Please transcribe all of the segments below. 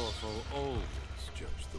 powerful always judge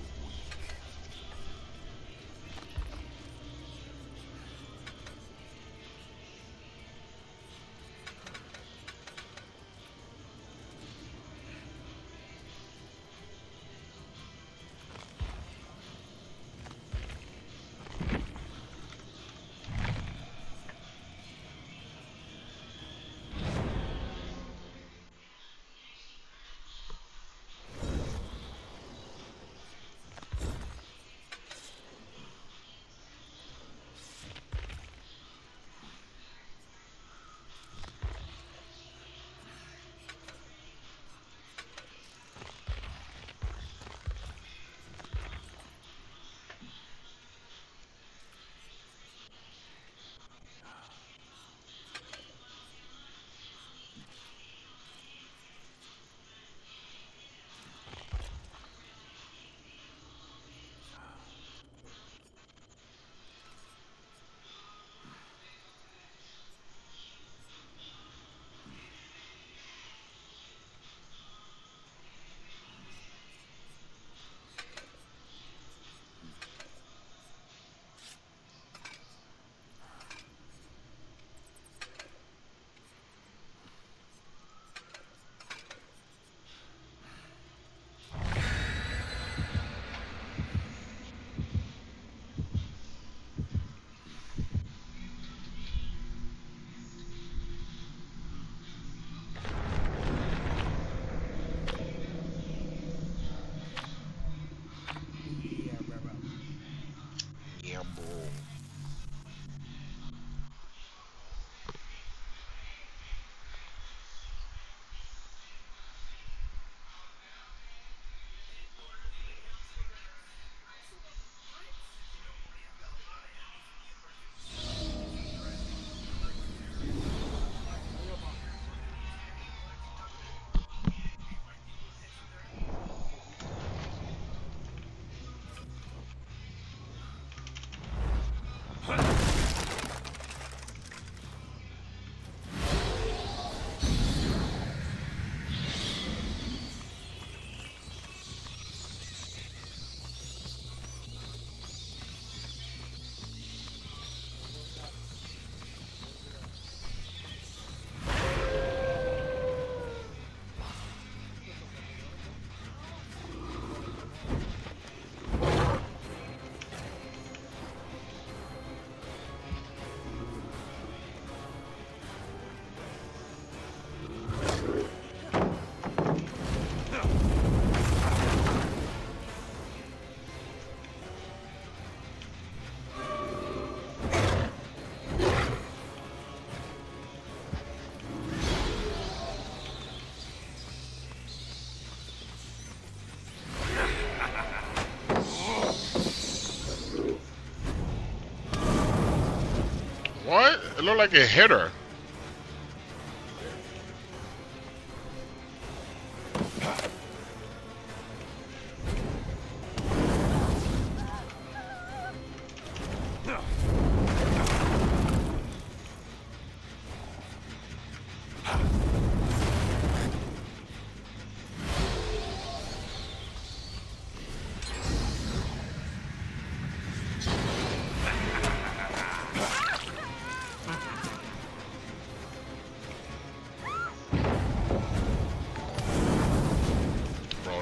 It looked like a hitter. Bro,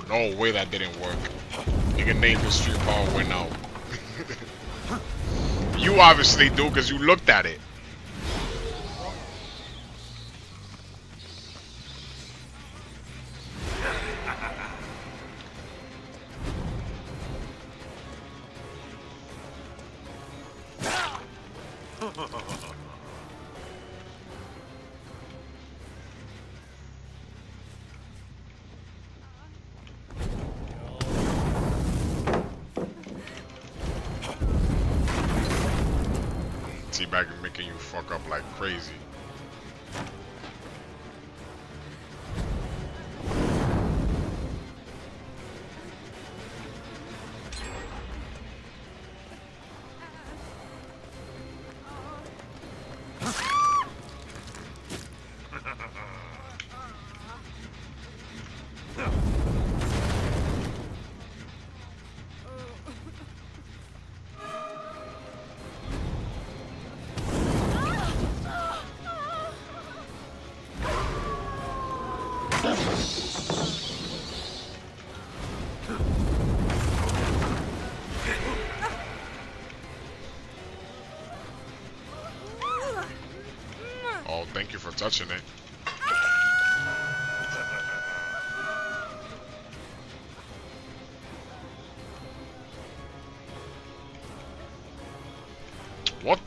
no way that didn't work. Nigga named his street power went out. you obviously do because you looked at it.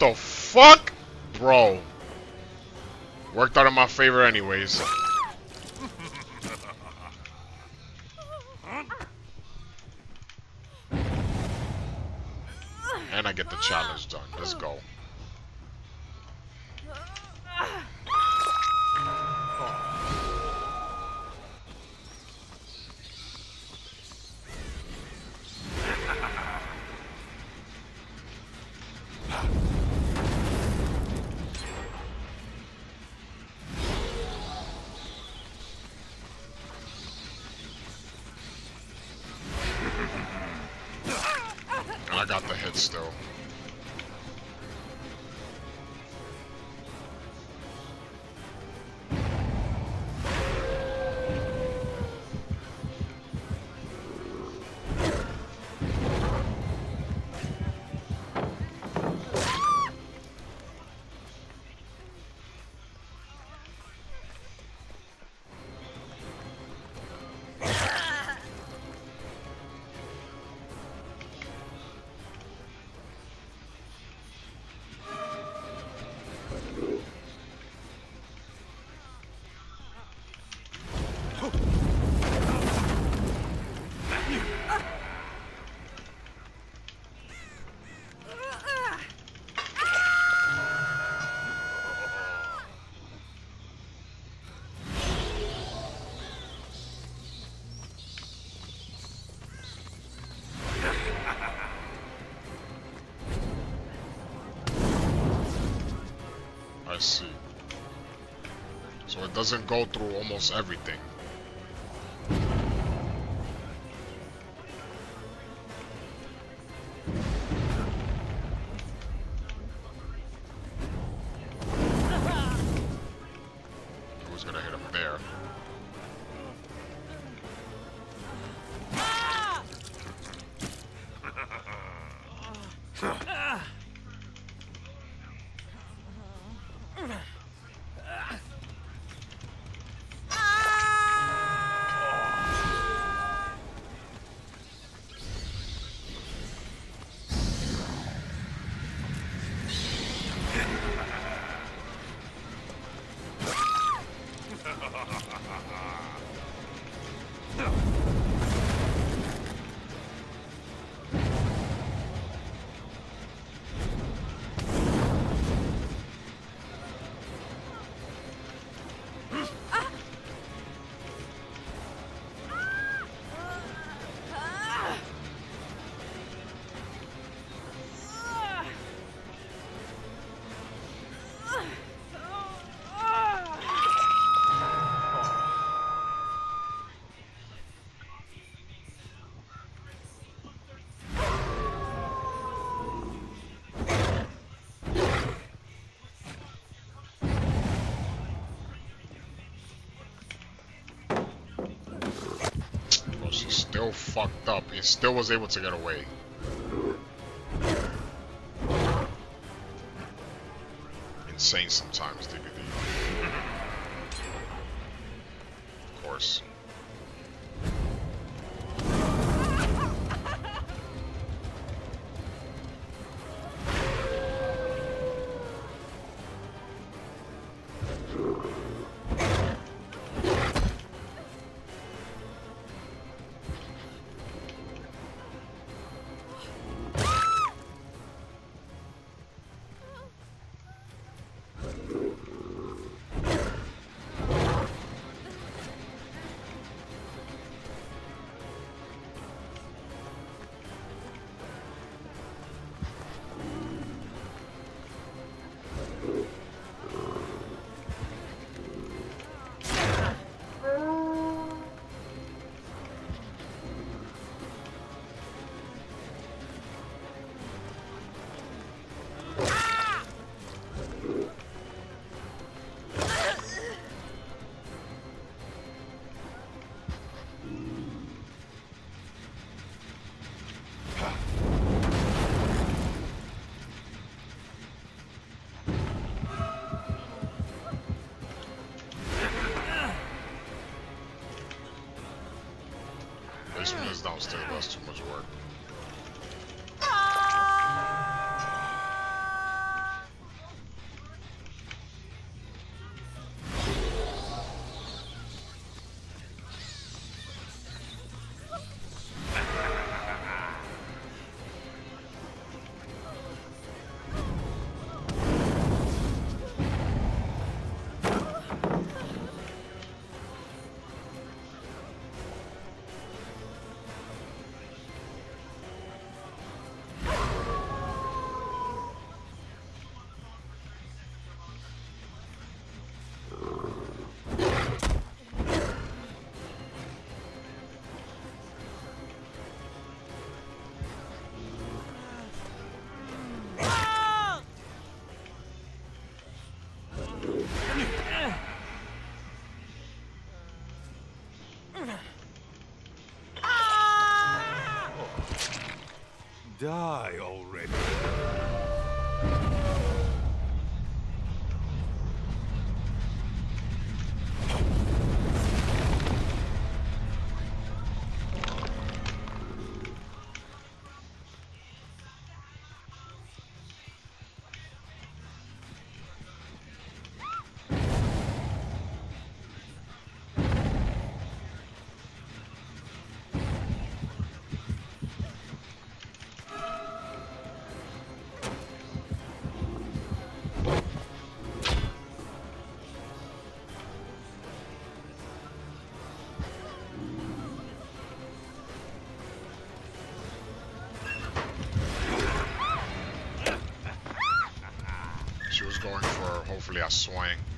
The fuck? Bro. Worked out in my favor anyways. Doesn't go through almost everything. Fucked up he still was able to get away. Insane sometimes, DBD. Die already. Hopefully a swing.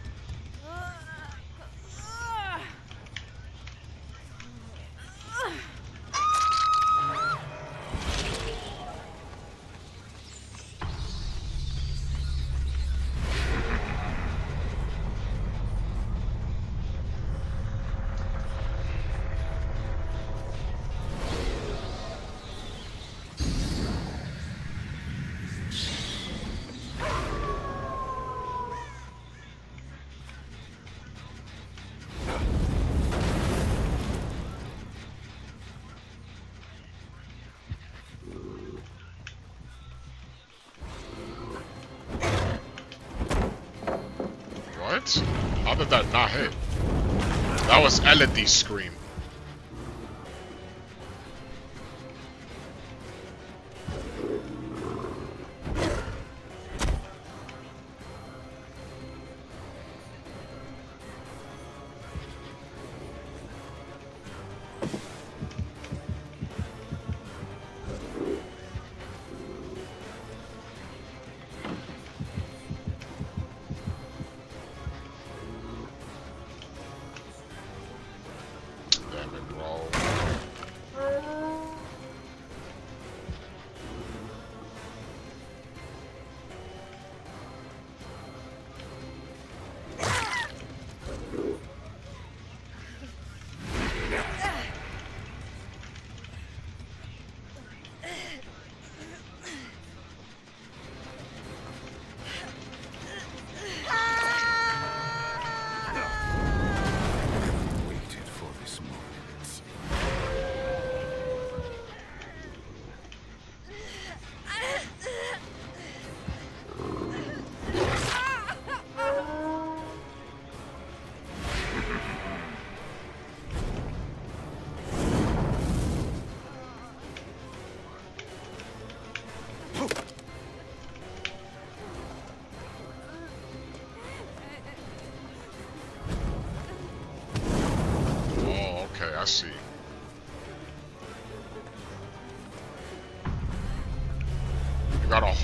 That not hit? That was Elodie's scream.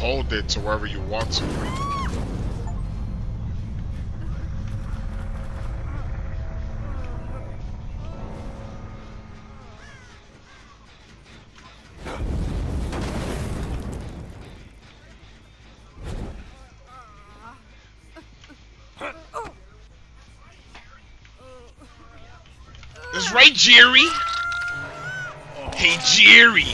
Hold it to wherever you want to. That's right, Jerry. Hey, Jerry.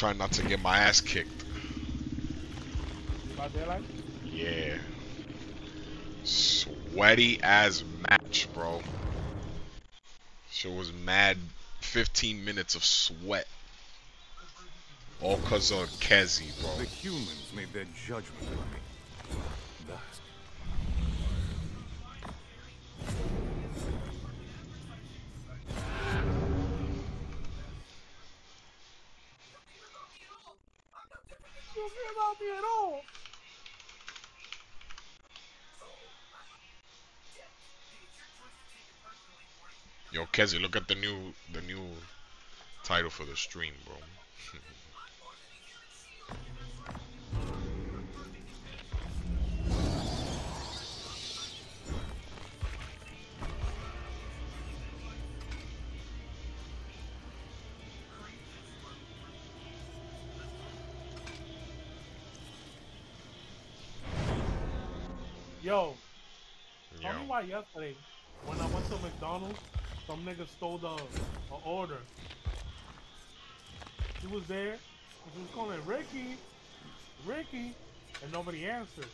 Trying not to get my ass kicked. About daylight? Yeah. Sweaty as match, bro. Shit was mad 15 minutes of sweat. All cause of Kezzy, bro. The humans made their judgment Look at the new the new title for the stream, bro. Yo, Yo. tell me why yesterday, when I went to McDonald's, some nigga stole the, the order. He was there, She was calling Ricky, Ricky, and nobody answered.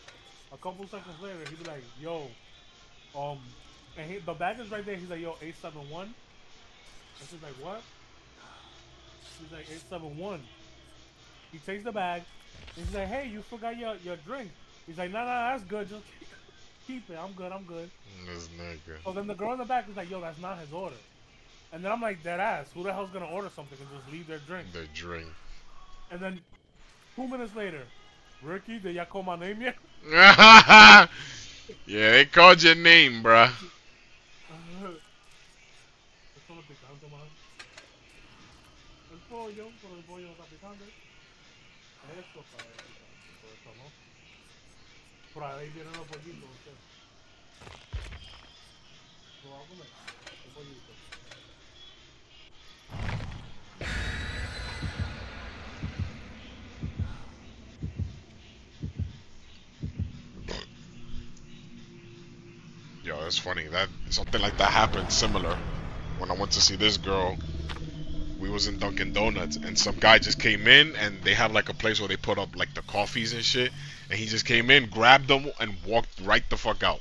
A couple seconds later, he'd be like, yo, um, and he, the bag is right there. He's like, yo, 871. And she's like, what? She's like, 871. He takes the bag, he's like, hey, you forgot your, your drink. He's like, nah, nah, that's good. Just keep it. I'm good. I'm good. This nigga. So then the girl in the back is like, yo, that's not his order. And then I'm like, dead ass. Who the hell's gonna order something and just leave their drink? Their drink. And then two minutes later, Ricky, did y'all call my name yet? yeah, they called your name, bruh. Por ahí vienen los pollitos. Lo va a comer. Yo, that's funny. That something like that happened similar when I went to see this girl. We was in Dunkin' Donuts and some guy just came in and they have like a place where they put up like the coffees and shit. And he just came in, grabbed them, and walked right the fuck out.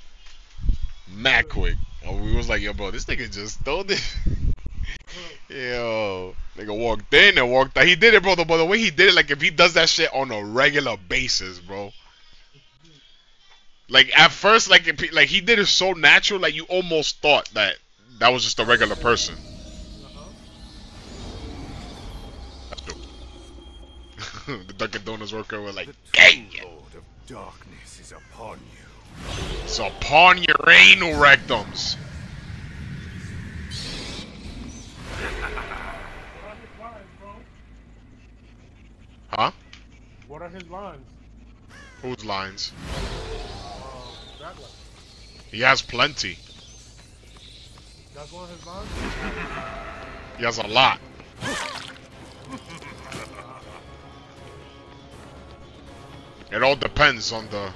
Mad quick. And we was like, yo, bro, this nigga just stole this. Yo, nigga walked in and walked out. He did it, bro. But the way he did it, like if he does that shit on a regular basis, bro. Like at first, like if like he did it so natural, like you almost thought that that was just a regular person. the Dunkin' Donuts worker was like, the "Dang true it, Lord of Darkness is upon you. it's upon your anal rectums." What are his lines, bro? Huh? What are his lines? Whose lines? Uh, that one. He has plenty. That's one of his lines? He has a lot. It all depends on the.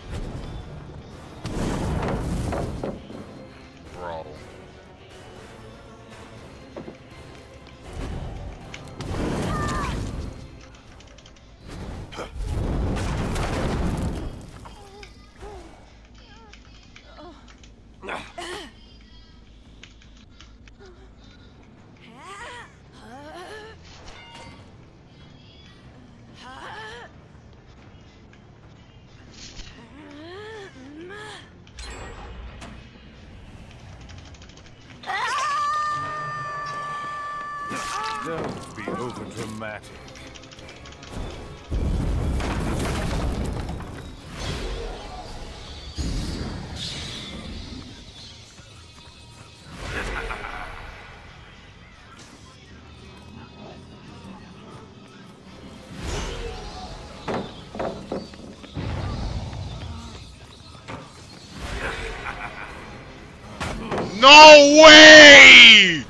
No way!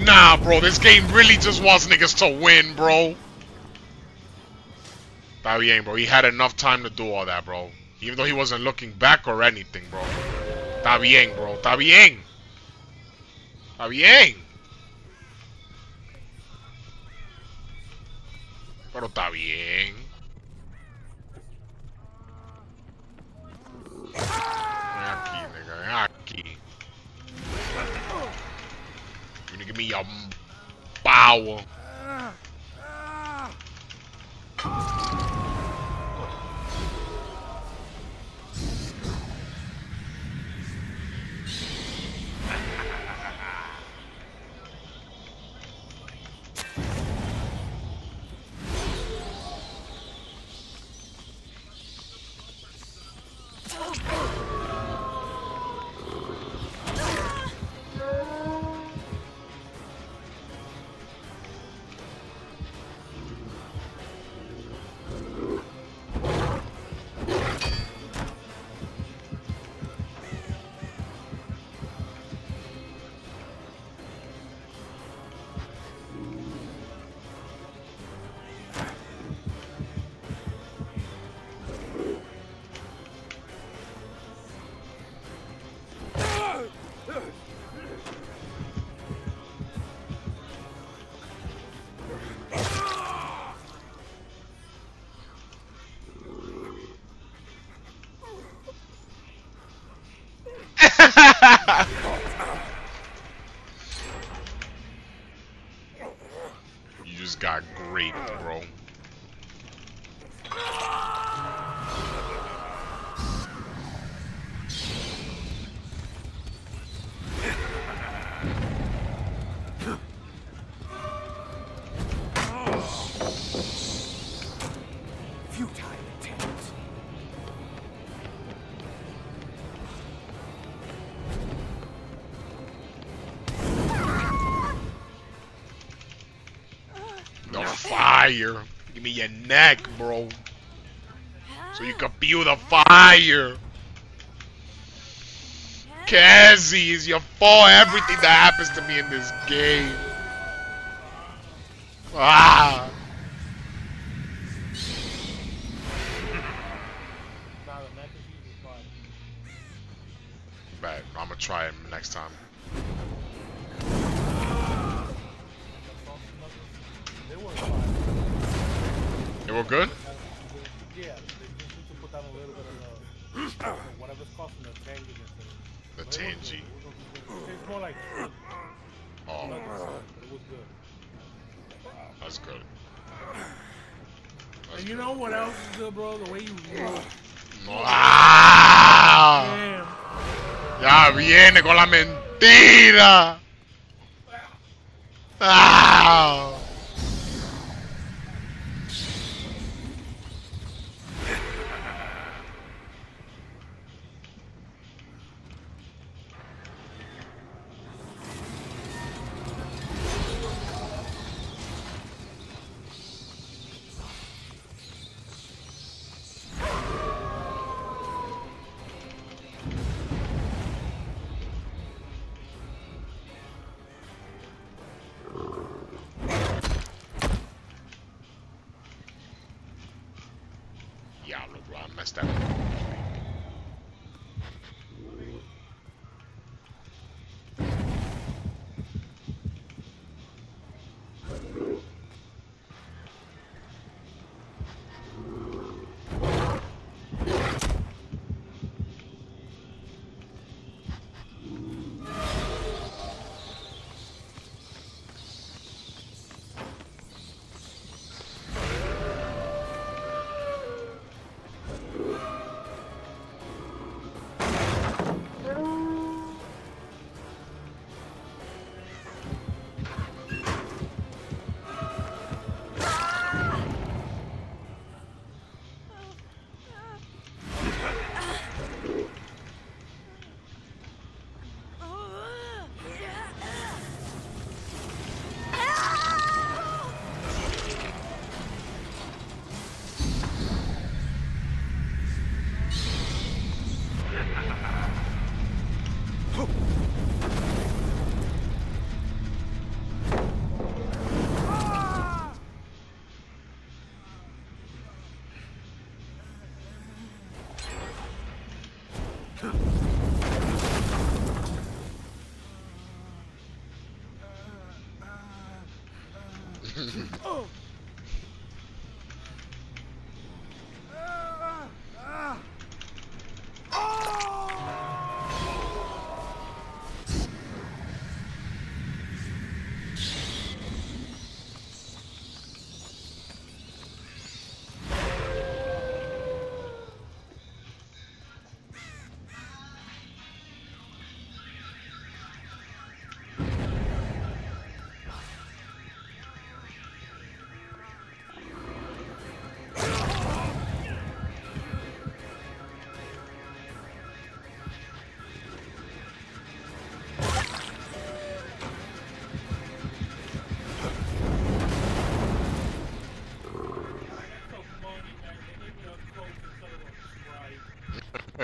Nah, bro, this game really just wants niggas to win, bro. Nah, he ain't, bro. He had enough time to do all that, bro. Even though he wasn't looking back or anything, bro. Está bien, bro. Está bien. Está bien. Pero está bien. Ven aquí, nigga. Ven aquí give me a power. fire. Give me your neck, bro. So you can feel the fire. Kezzy, is your fault everything that happens to me in this game. Ah.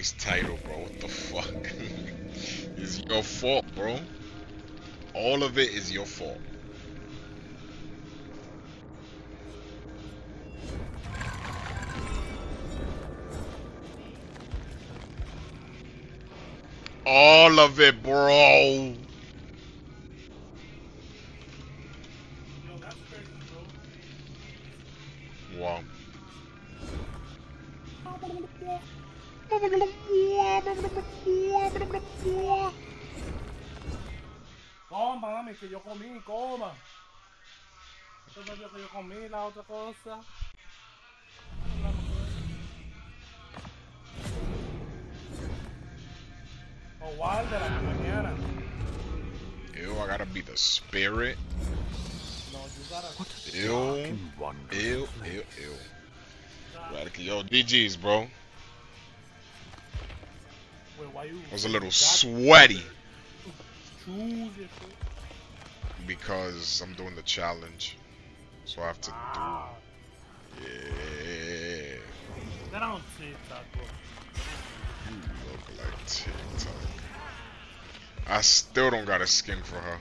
Nice title, bro. What the fuck? it's your fault, bro. All of it is your fault. All of it, bro. DG's, bro. Wait, why you? I was a little sweaty Choose your shit. because I'm doing the challenge. So I have to Ah, do. Yeah. that don't TikTok, bro. You look like TikTok. I still don't got a skin for her.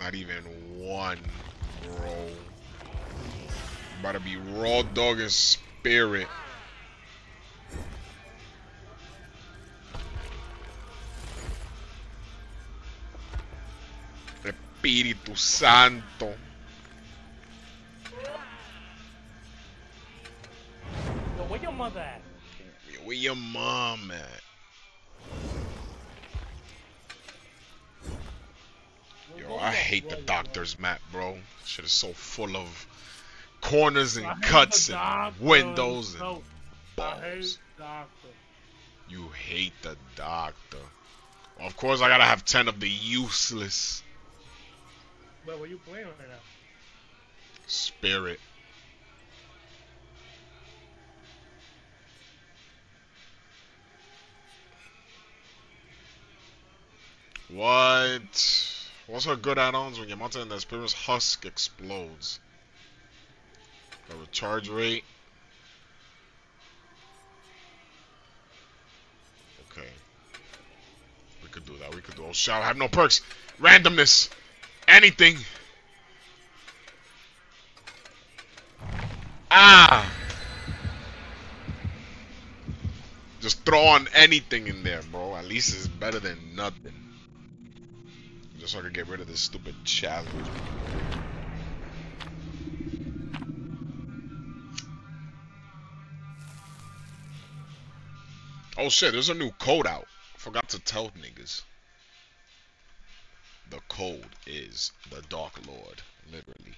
Not even one, bro. About to be raw dog and spirit. Espíritu Santo. Yo, where your mother at? Where your mom at? Yo, I hate the doctor's map, bro. Shit is so full of corners and cuts and windows and balls. You hate the doctor. Of course, I gotta have 10 of the useless But what you playing right now? spirit. What? What's her good add-ons when your mountain and the spirit's husk explodes? The recharge rate. Okay. We could do that. We could do. Oh! I have no perks. Randomness. Anything. Ah. Just throw on anything in there, bro. At least it's better than nothing. Just so I can get rid of this stupid challenge. Oh shit, there's a new code out. Forgot to tell niggas. The code is the Dark Lord, literally.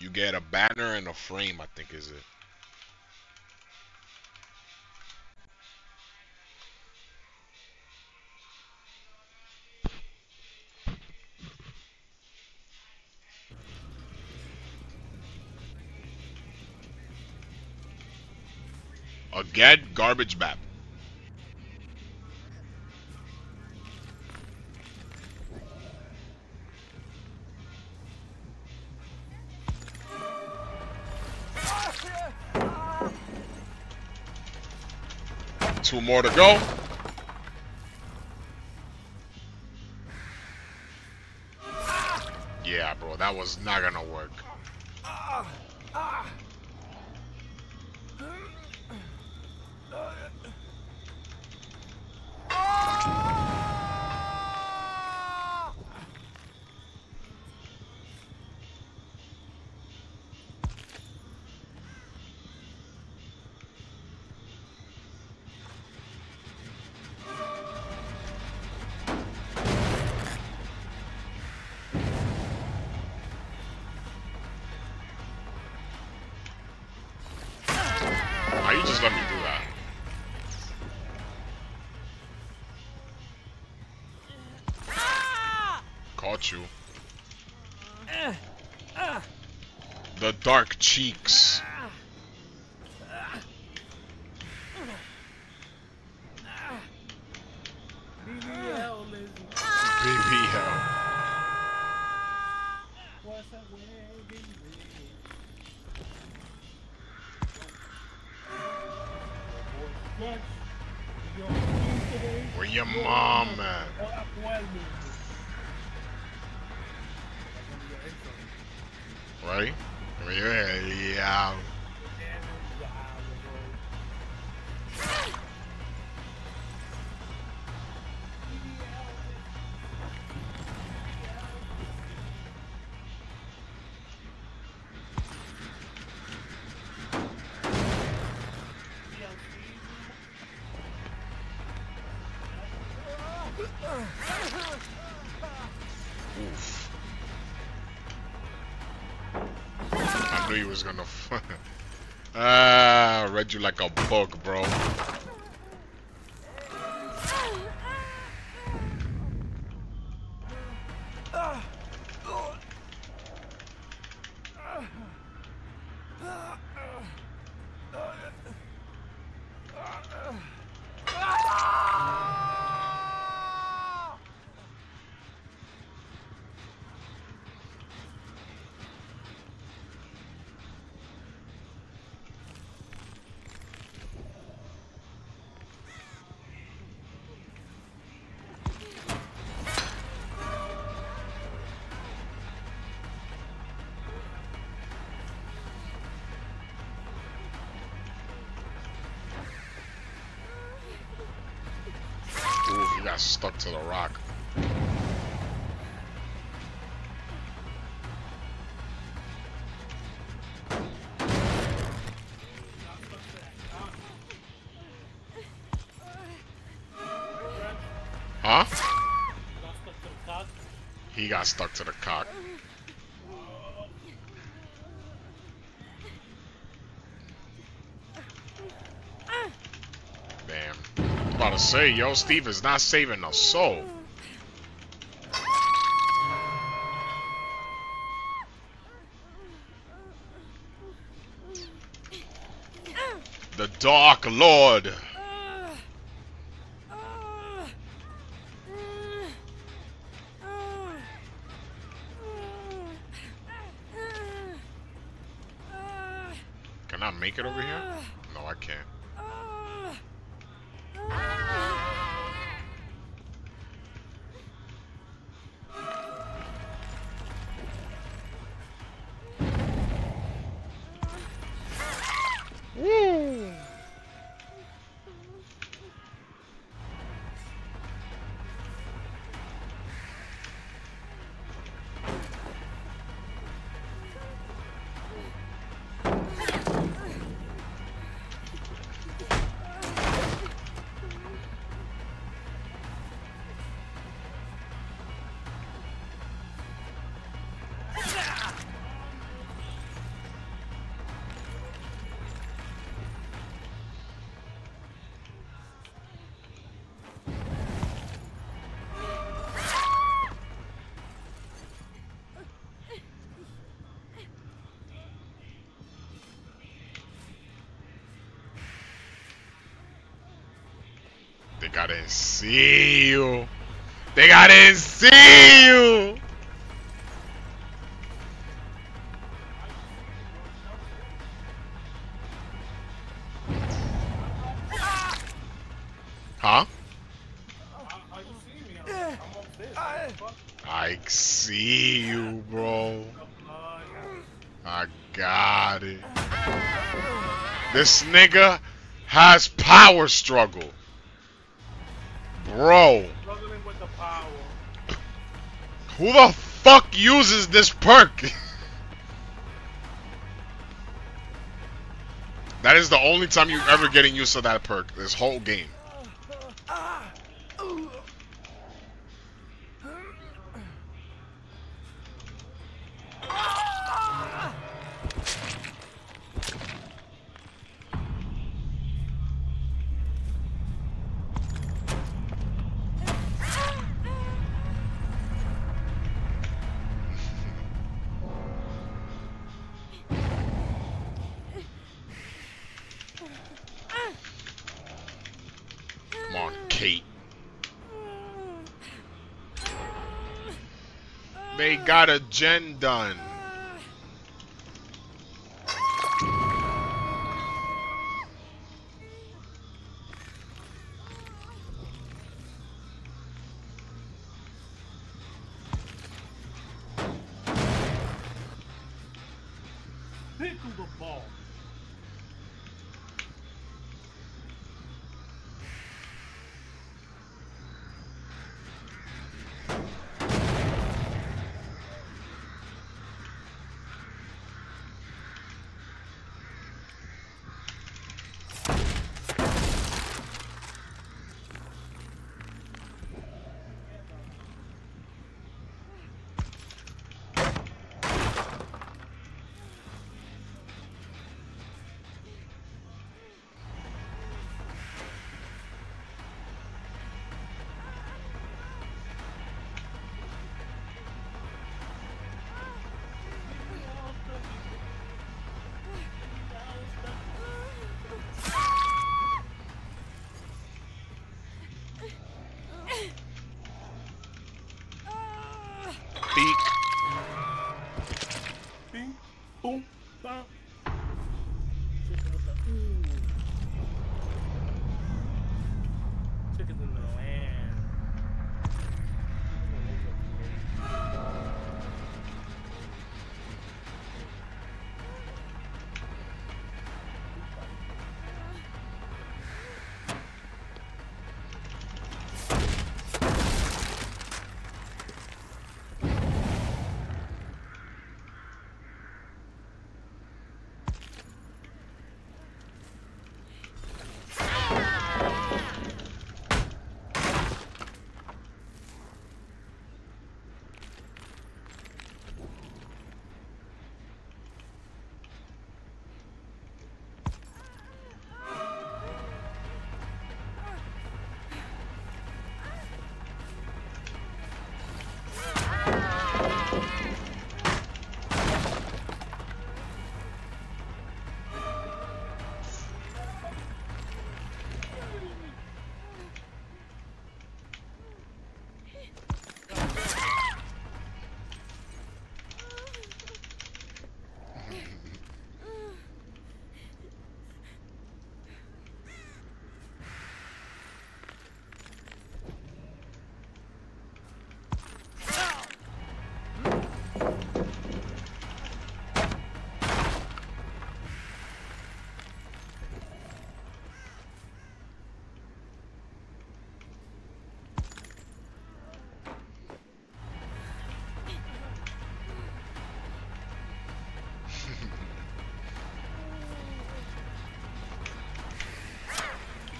You get a banner and a frame, I think is it. Again, garbage map. Two more to go. Yeah, bro, that was not gonna work. You. Uh, uh. The dark cheeks. Like bro. Got stuck to the rock. Huh? He got stuck to the cock. Damn. To say, yo, Steve is not saving a soul. The Dark Lord. Can I make it over here? See you. They gotta see you. Huh? I see you, bro. I got it. This nigga has power struggle. Bro, the who the fuck uses this perk? that is the only time you're ever getting used to that perk this whole game. Got a gen done.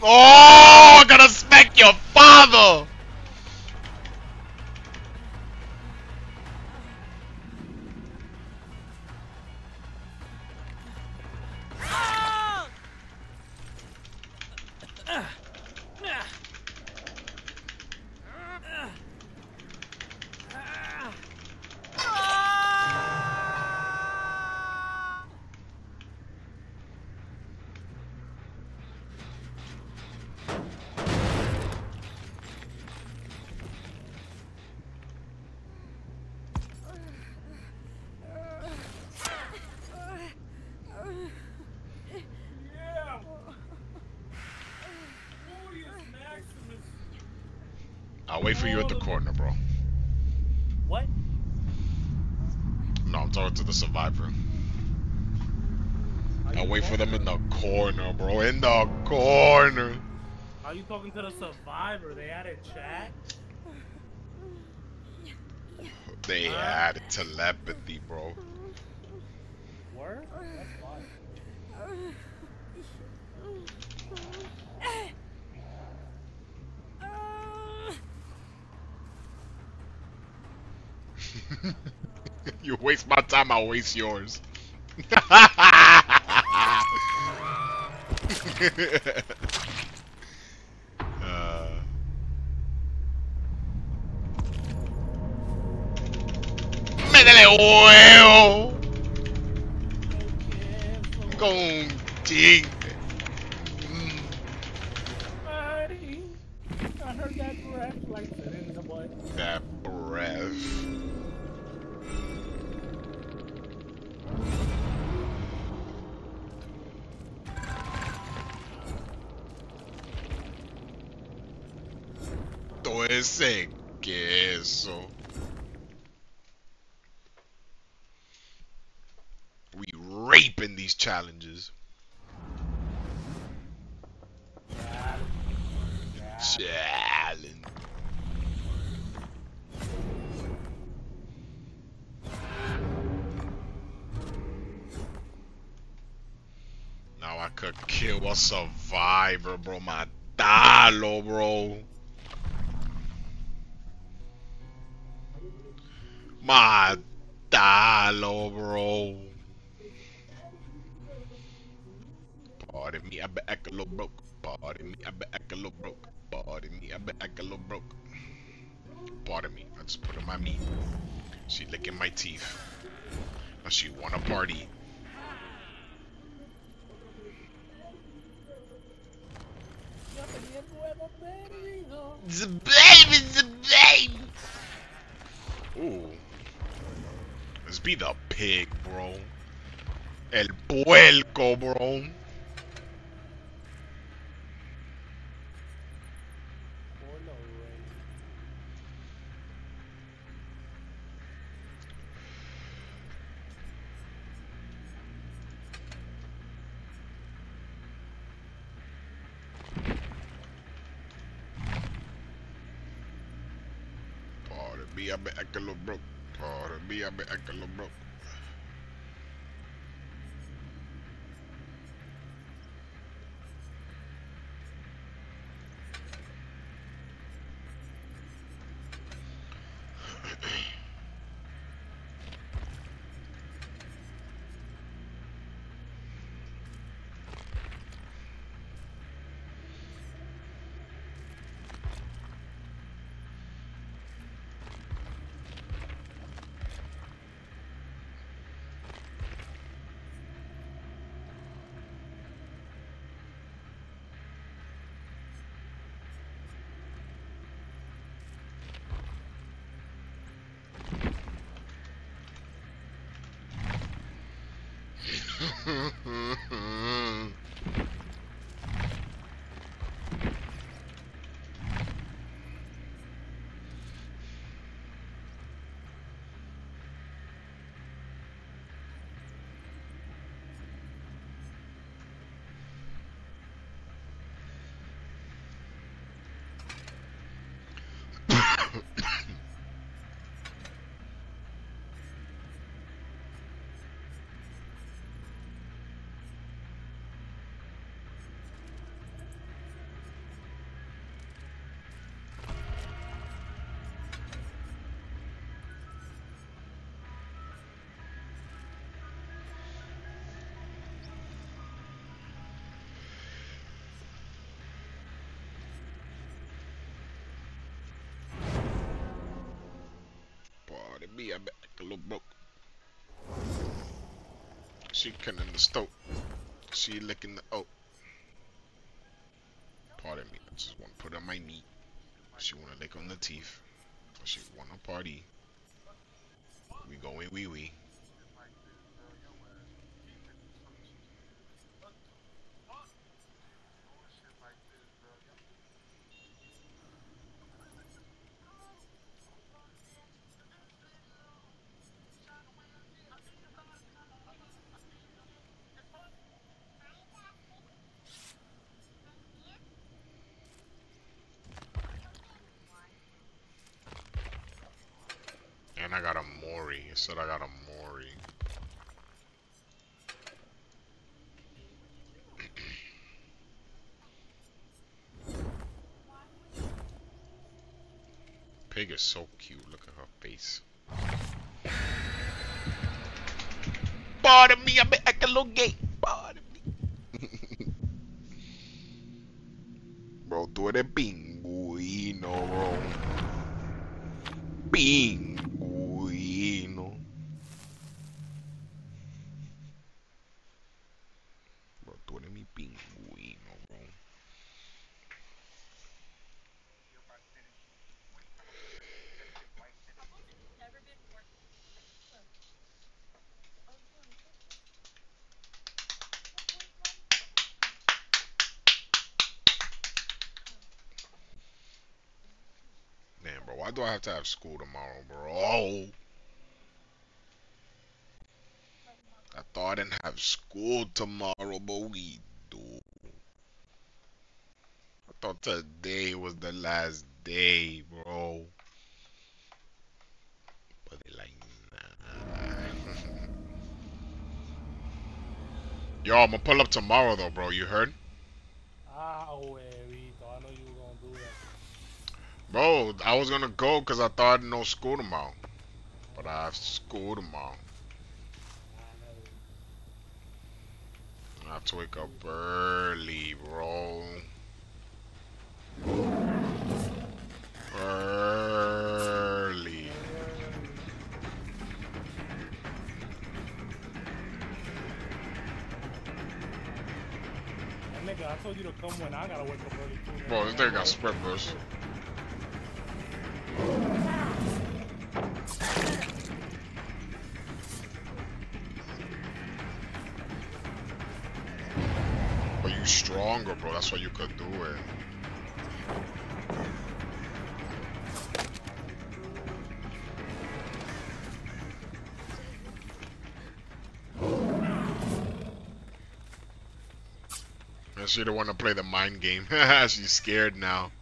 Oh, I gotta smack your father. To the survivor. I'll wait for them in the corner, bro. In the corner. Are you talking to the survivor? They had a chat. They had telepathy, bro. Word? That's fine. you waste my time, I'll waste yours. uh, ¡Métele huevo! Mm. Buddy, I ese queso. We raping these challenges. Challenge. Now I could kill a survivor, bro. My dalo, bro. My dalo, bro. Pardon me, I bet act a little broke. Pardon me, I bet act a little broke. Pardon me, I bet act a little broke. Pardon me, I just put in my meat. She licking my teeth. Now she wanna party. The baby, the baby. Ooh. Let's be the pig, bro. El puerco, bro. A little broke. She cutting in the stove. She licking the oat. Pardon me, I just want to put on my meat. She want to lick on the teeth. She want to party. We going wee wee. And I got a Mori. It said I got a Mori. Pig is so cute. Look at her face. Pardon me, I'm a little gay. Pardon me. bro, tú eres pingüino, bro. Pingüino. Bro, tú eres mi pingüino, bro. bro. Why do I have to have school tomorrow, bro? Oh. I thought I didn't have school tomorrow, but we do. I thought today was the last day, bro. But they like, nah. Yo, I'm gonna pull up tomorrow though, bro. You heard? Ah, huevito. I know you were gonna do that. Bro, I was gonna go because I thought I had no school tomorrow. But I have school tomorrow. I have to wake up early, bro. Early. Nigga, I told you to come when I gotta wake up early. Bro, this nigga got spreaders. But why you could do it. She don't want to play the mind game. She's scared now.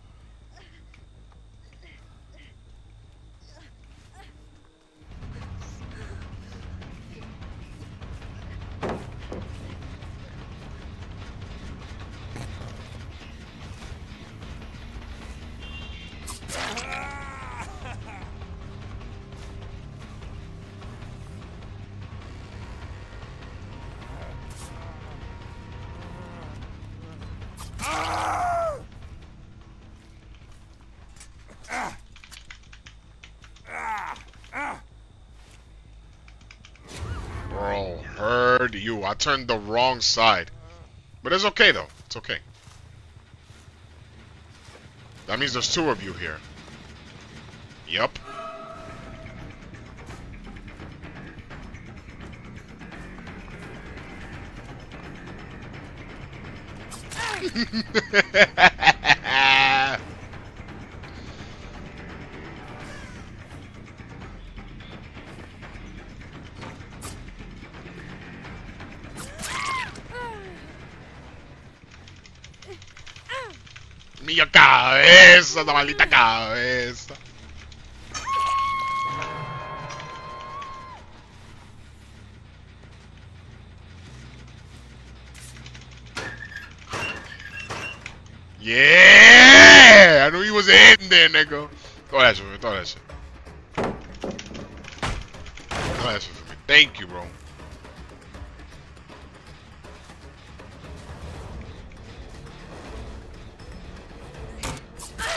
I turned the wrong side. But it's okay though. It's okay. That means there's two of you here. La maldita cabeza. Yeah! I knew he was in there, nigga. Throw that shit. Throw that shit. Throw that shit for me. Thank you, bro.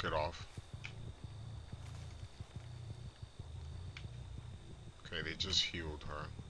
took it off. Okay, they just healed her.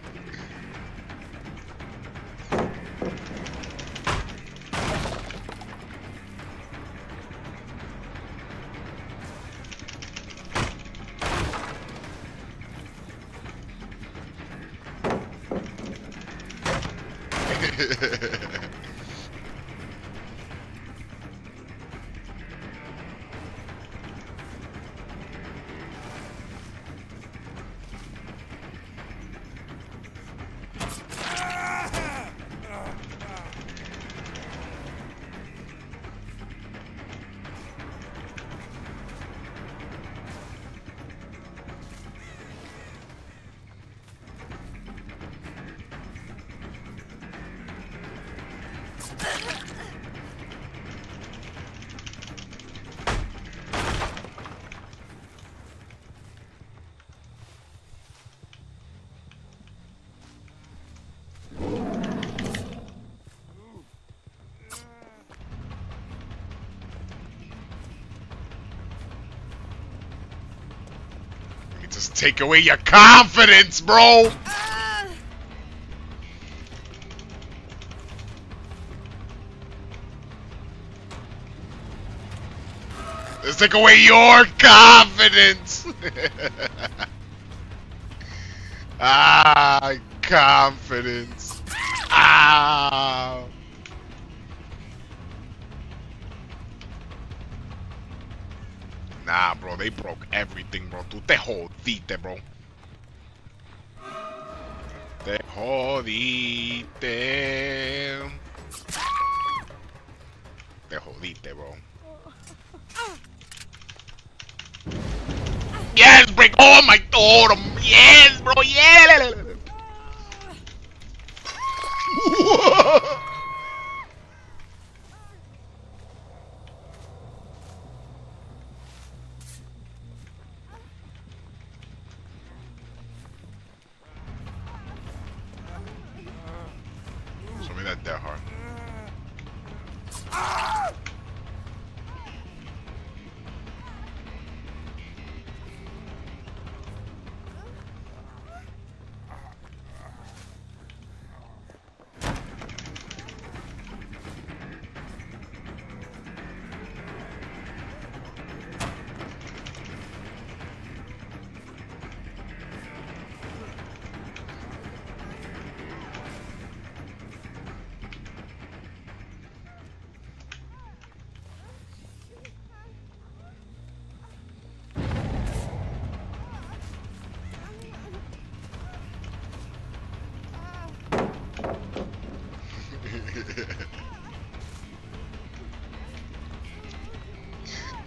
take away your confidence, bro. Let's take away your confidence. ah, confidence. Ah. Everything, bro. Tú te jodiste, bro. Te jodiste. Te jodiste, bro. Yes, break. Oh my god. Yes, bro. Yeah.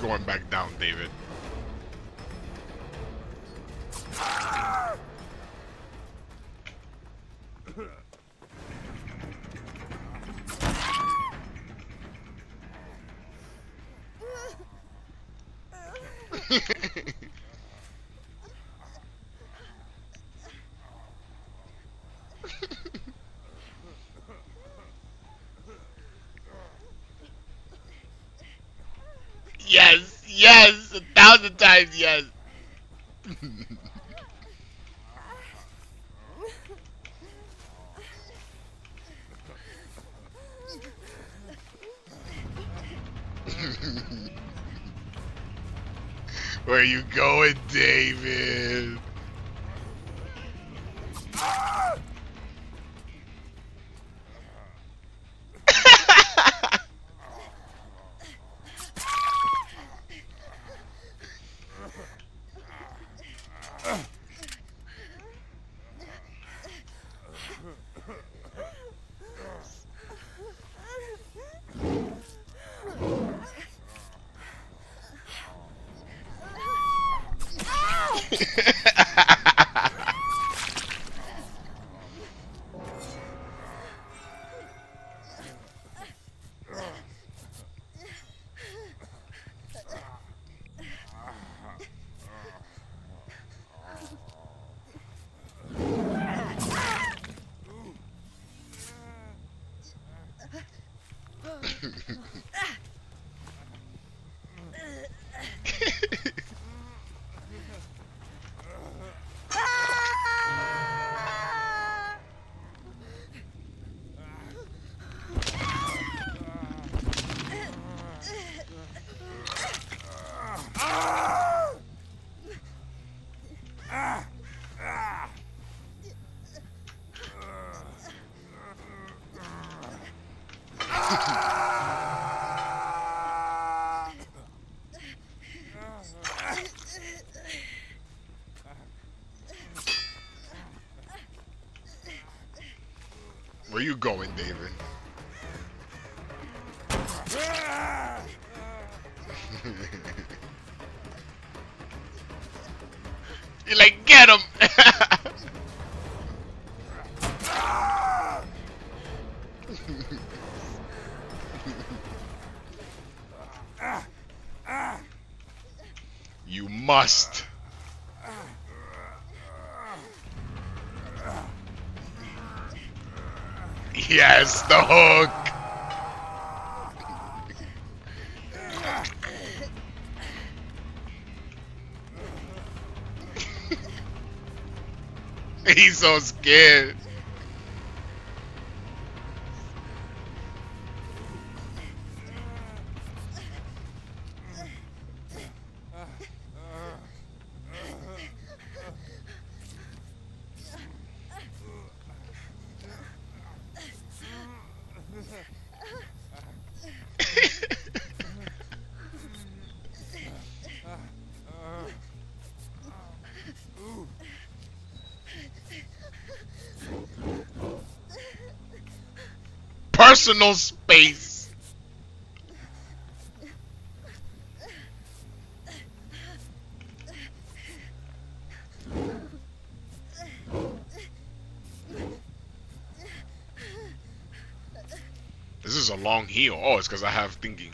Going back down, David. Thousand times yes. Where you going, David? You're like, get him! you must. Yes, the hook. He's so scared. Personal space. This is a long heel. Oh, it's because I have thinking.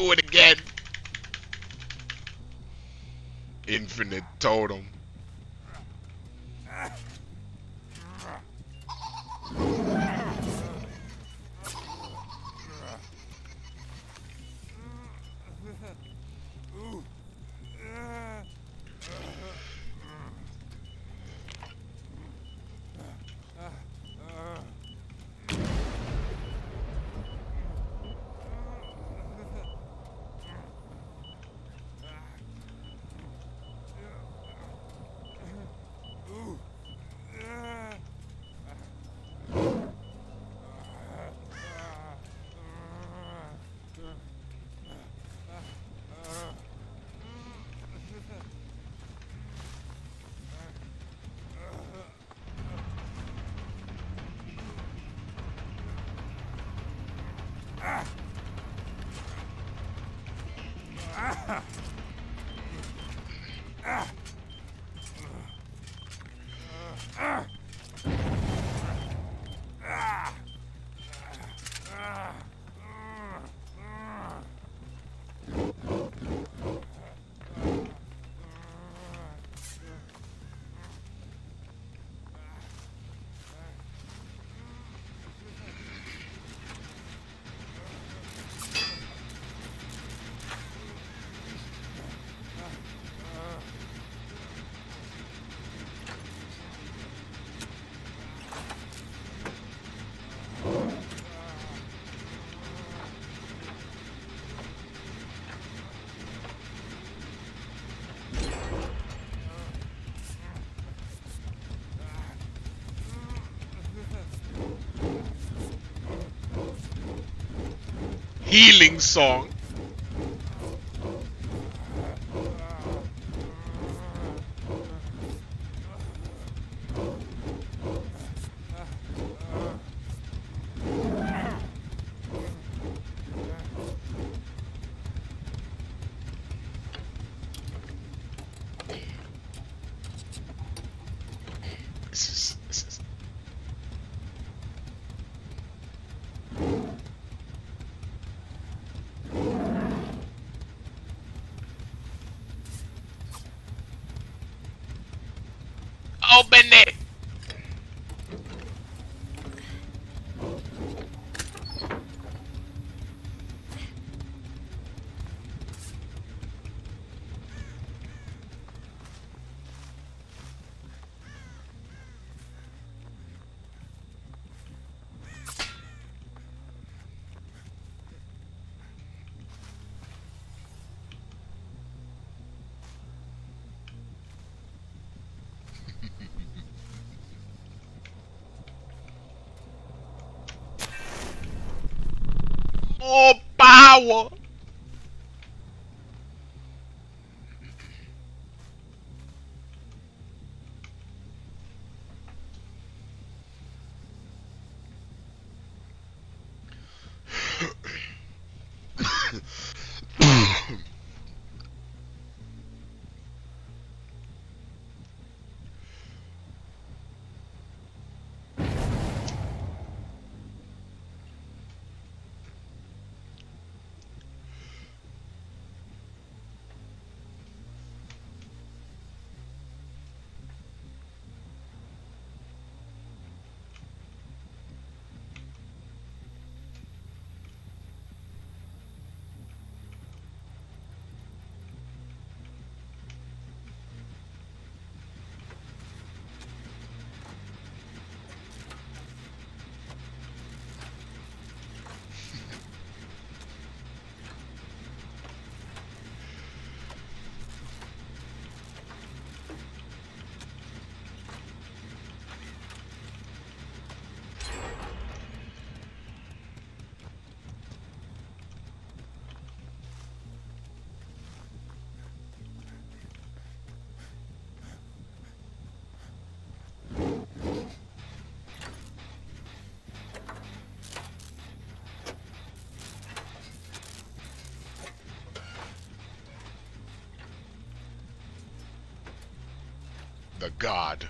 Do it again. Infinite totem. Healing song. This is, this is Open it! More power! The god.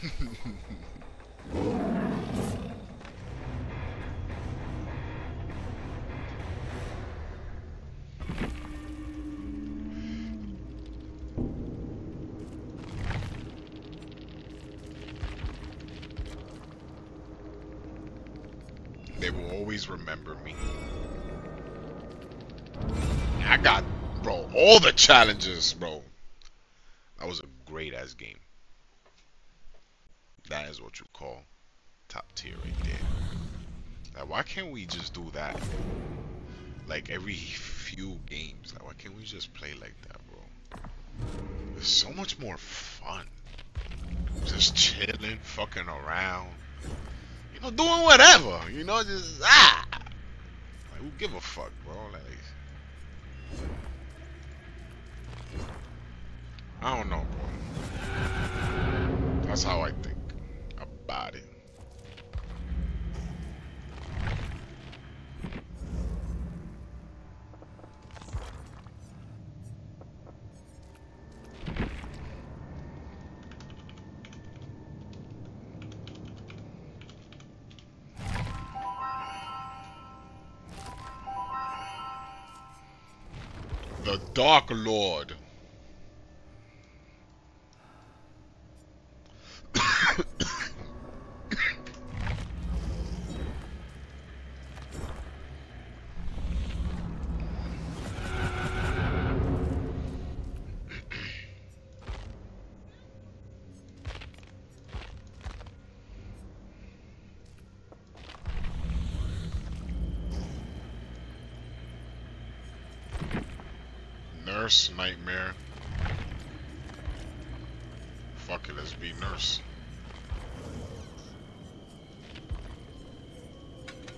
They will always remember me. I got, bro, all the challenges, bro. That was a great ass game. That is what you call top tier right there. Like, why can't we just do that? Like every few games. Like, why can't we just play like that, bro? It's so much more fun. Just chilling, fucking around. You know, doing whatever. You know, just ah. Like, who give a fuck, bro? Like, I don't know, bro. That's how I think about it. The Dark Lord. Fuck it, let's be Nurse.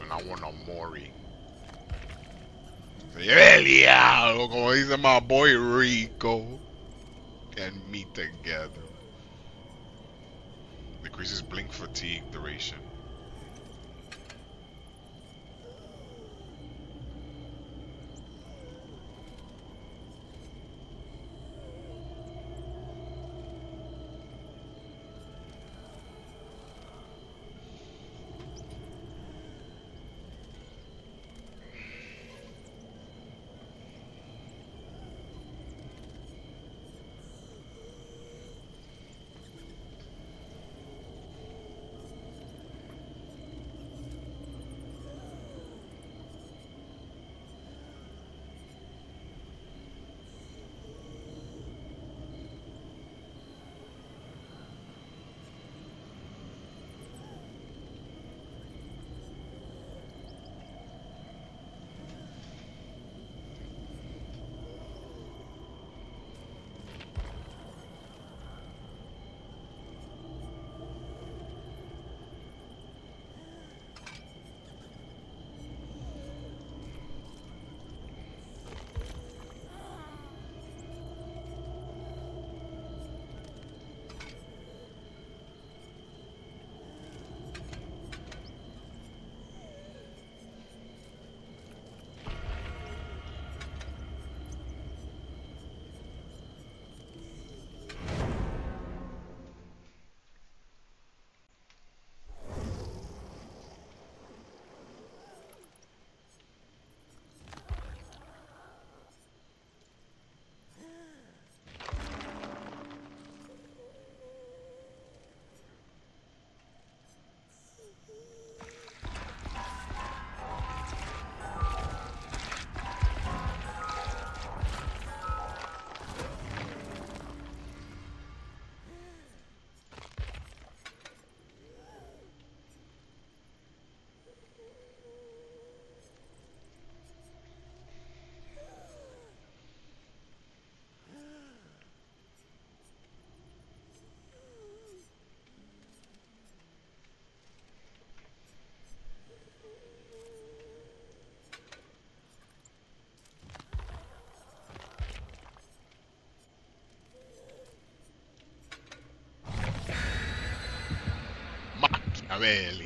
And I want a Mori. Yeah, como dice my boy Rico. And me together. Decreases blink fatigue duration. ver,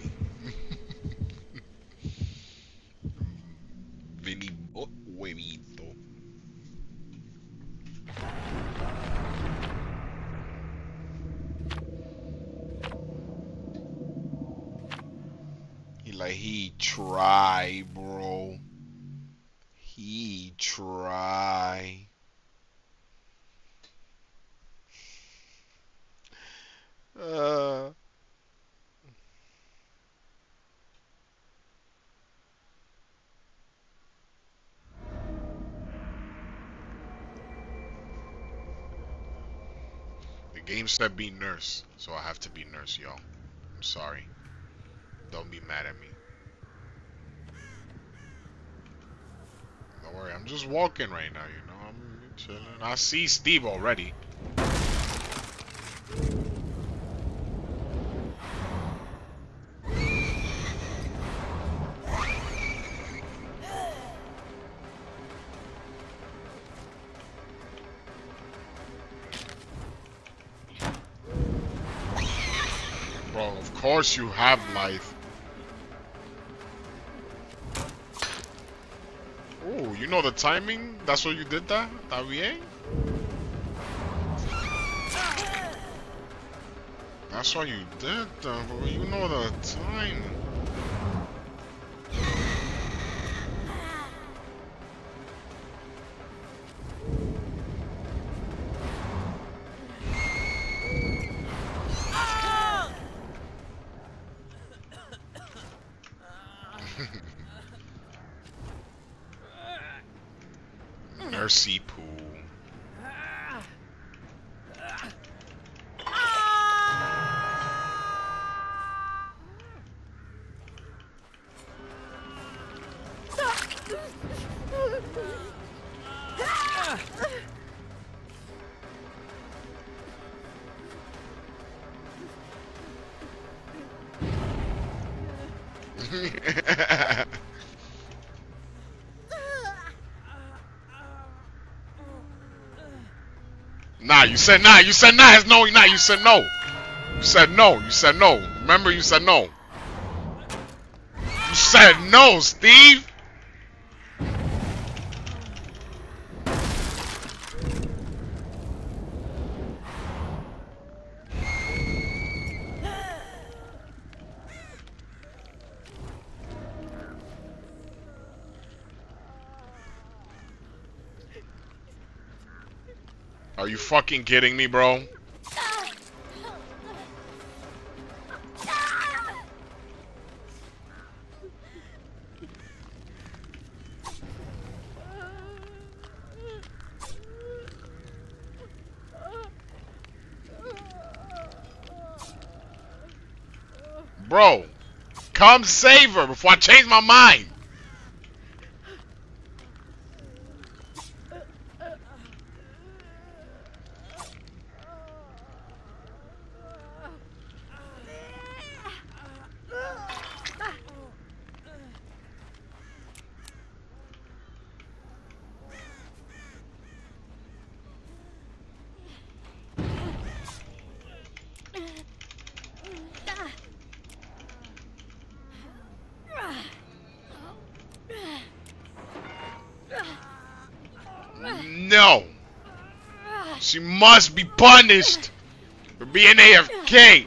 The game said be nurse, so I have to be nurse, y'all. I'm sorry. Don't be mad at me. Don't worry, I'm just walking right now, you know. I'm chilling. I see Steve already. Course you have life. Oh, you know the timing? That's what you did that? That bien? That's why you did that, bro. You know the timing. You said nah. You said nah. It's no, nah. You said no. You said no. You said no. Remember, you said no. You said no, Steve. Fucking kidding me, bro? Bro, come save her before I change my mind. No. She must be punished for being AFK.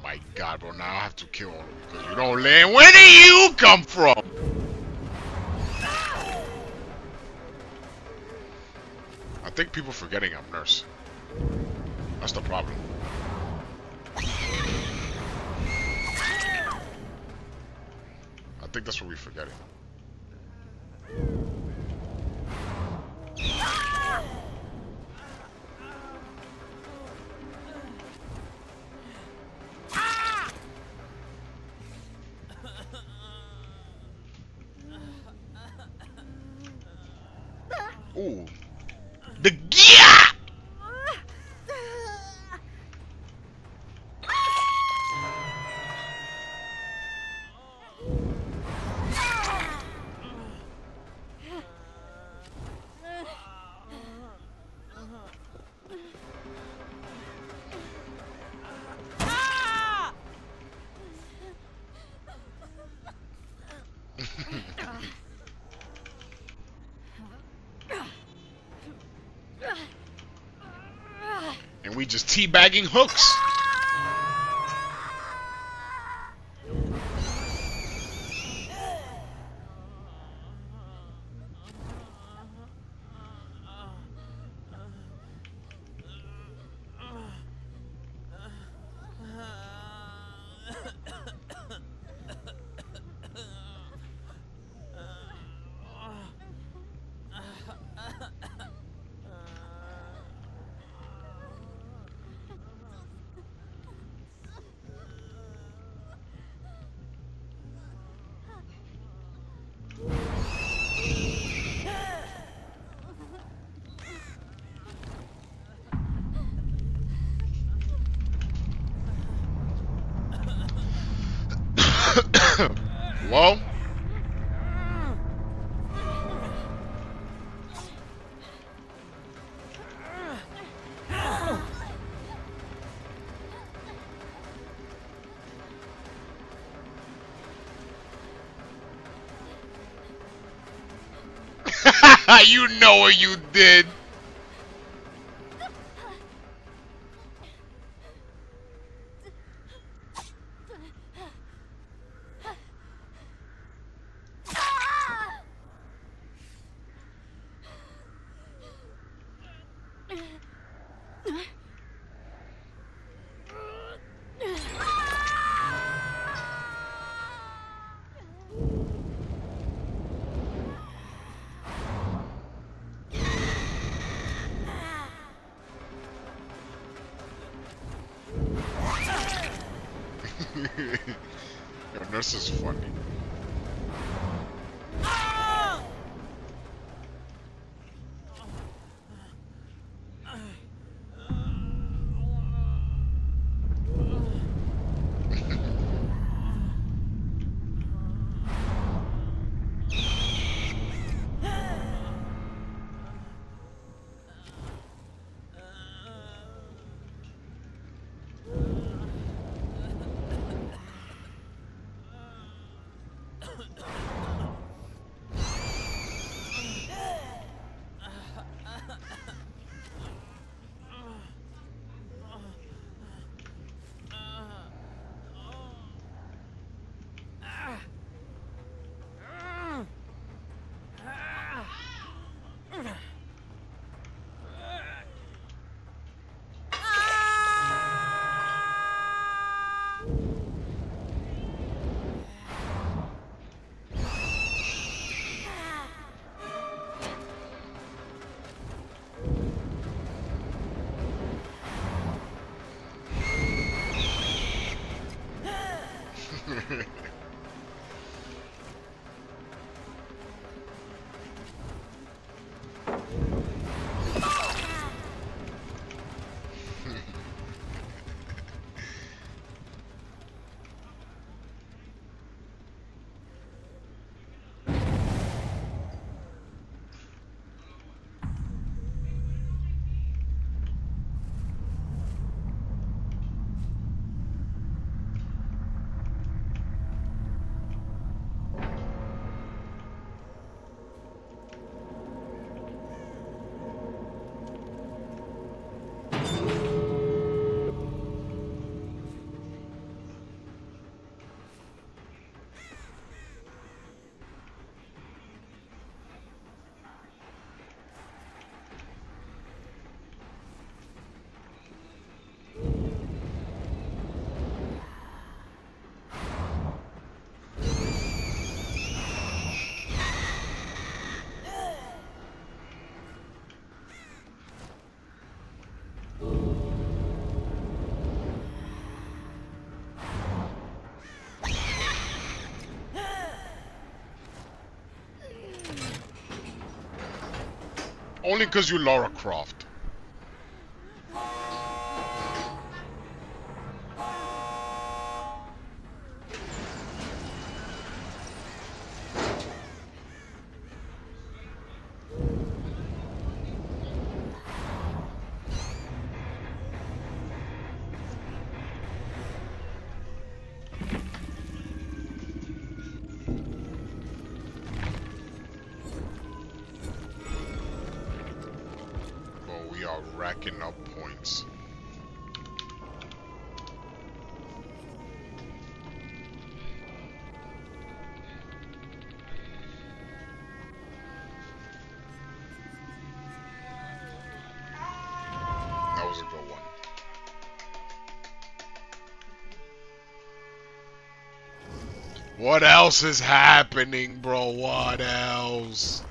My God, bro, now I have to kill him because you don't land. Where do you come from? I think people forgetting I'm nurse. That's the problem. Think that's what we're forgetting. Teabagging hooks. you know what you did. Only because you Lara Croft. Else is happening, bro? What else?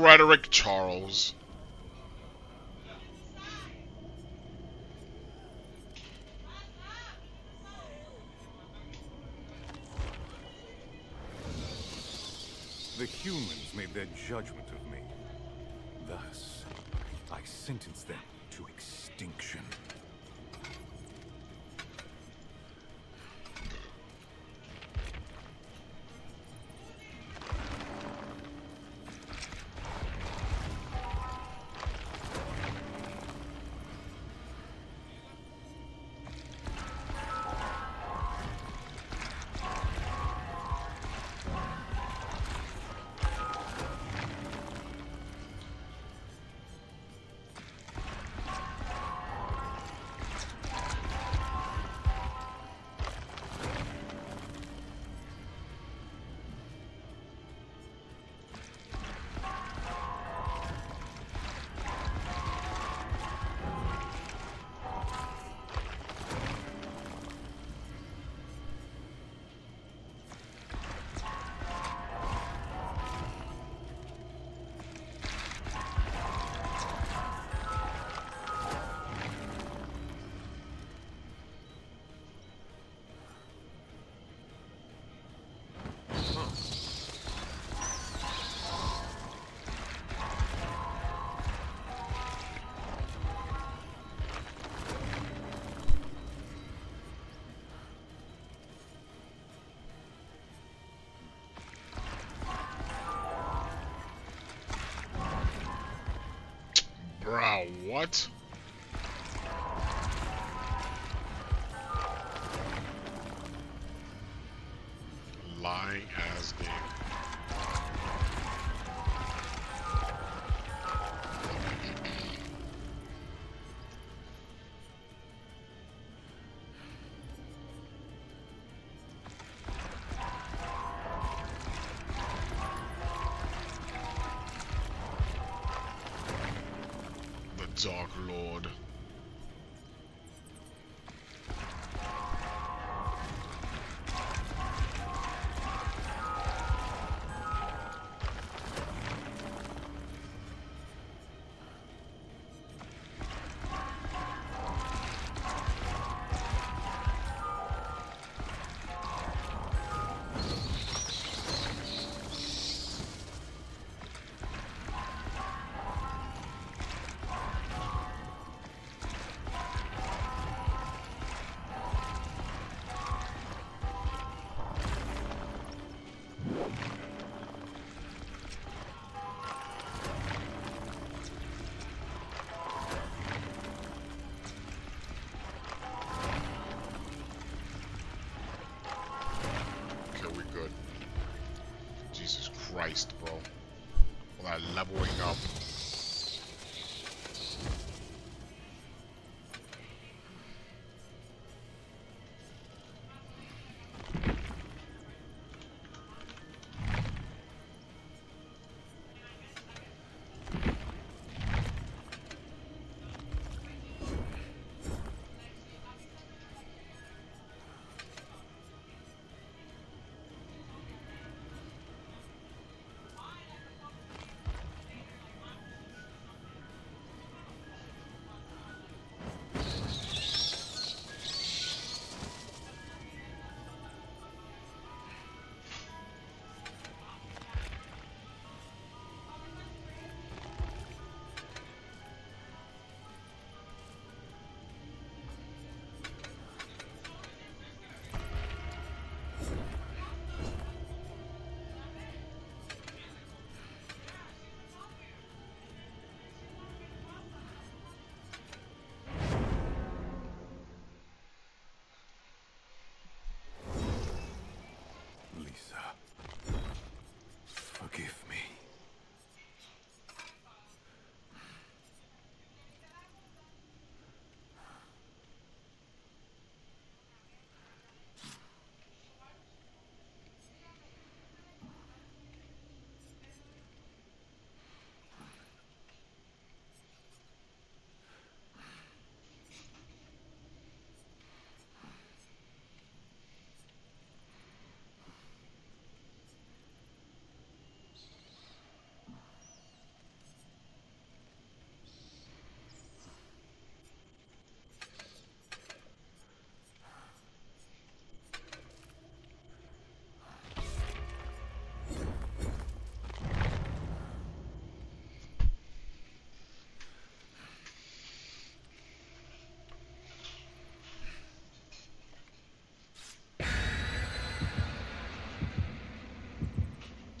Frederick Charles. The humans made their judgment of me. Thus, I sentenced them to extinction. Bro, what? Leveling up.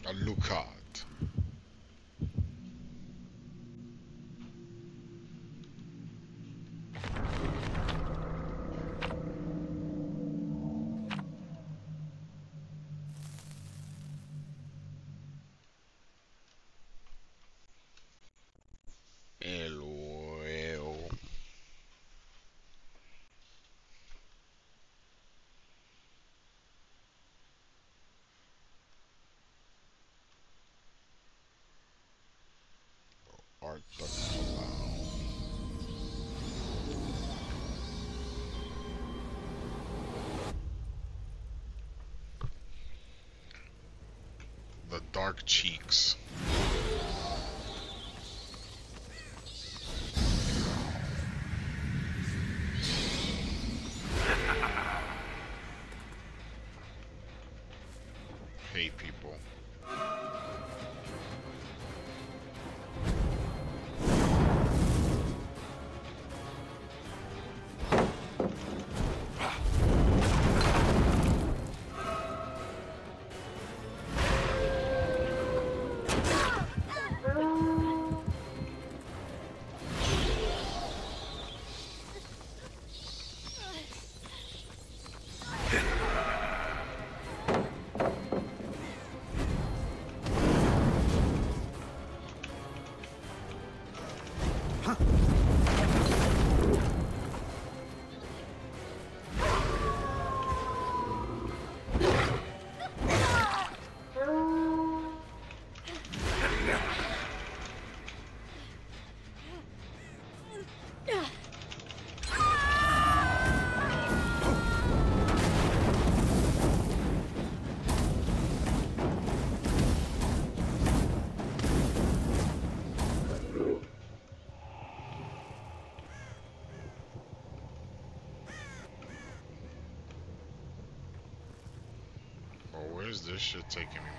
a new car. The Dark Cheeks. This shit taking me,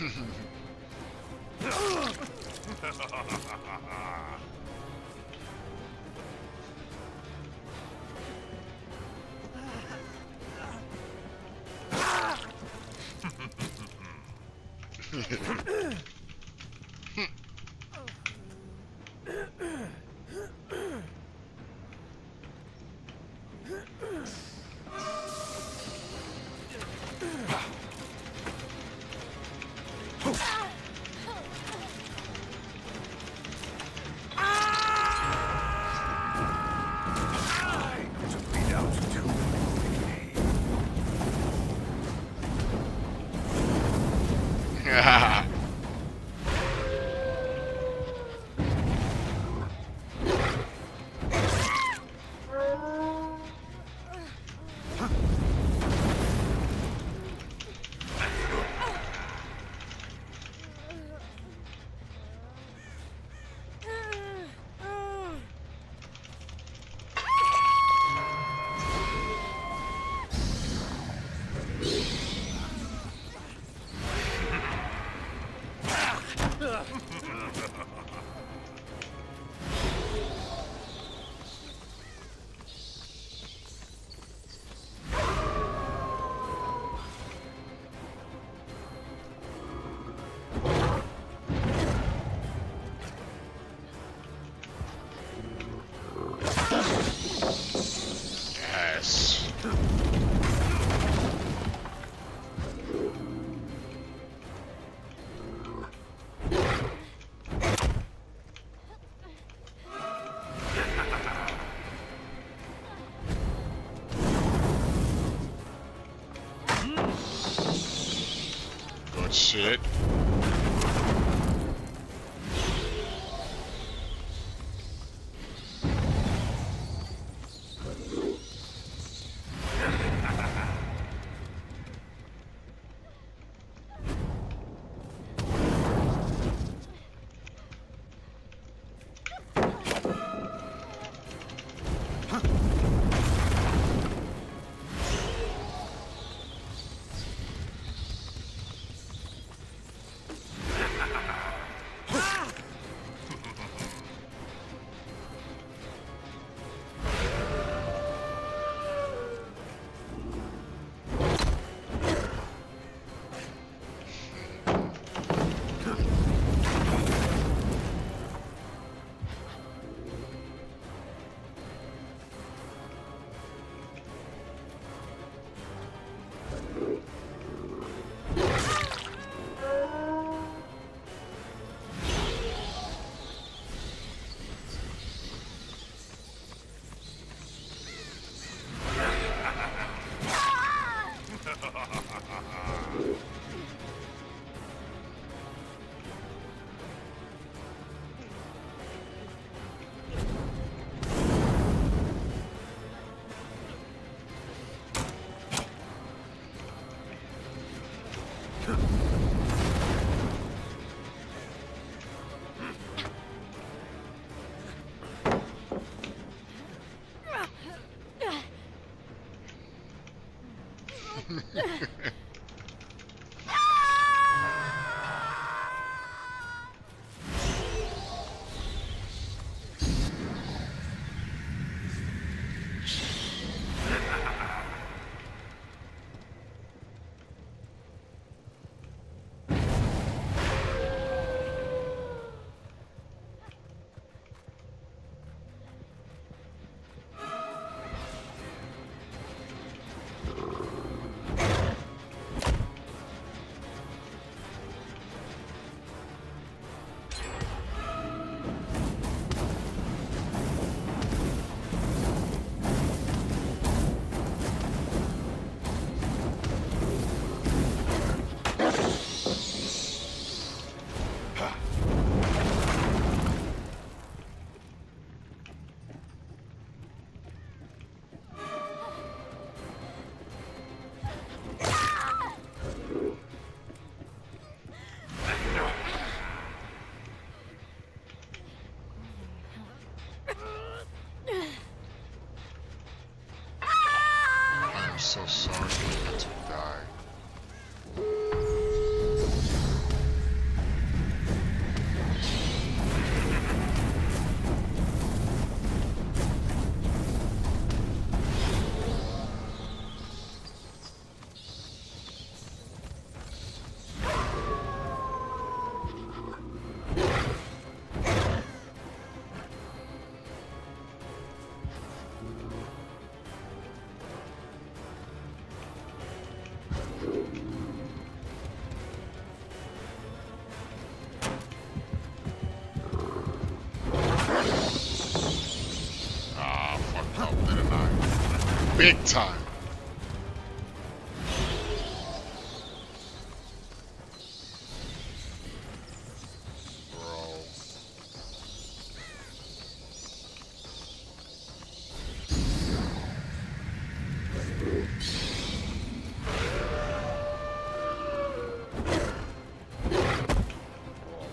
To beat out two me. yes. Good shit. I'm so sorry you had die. big time.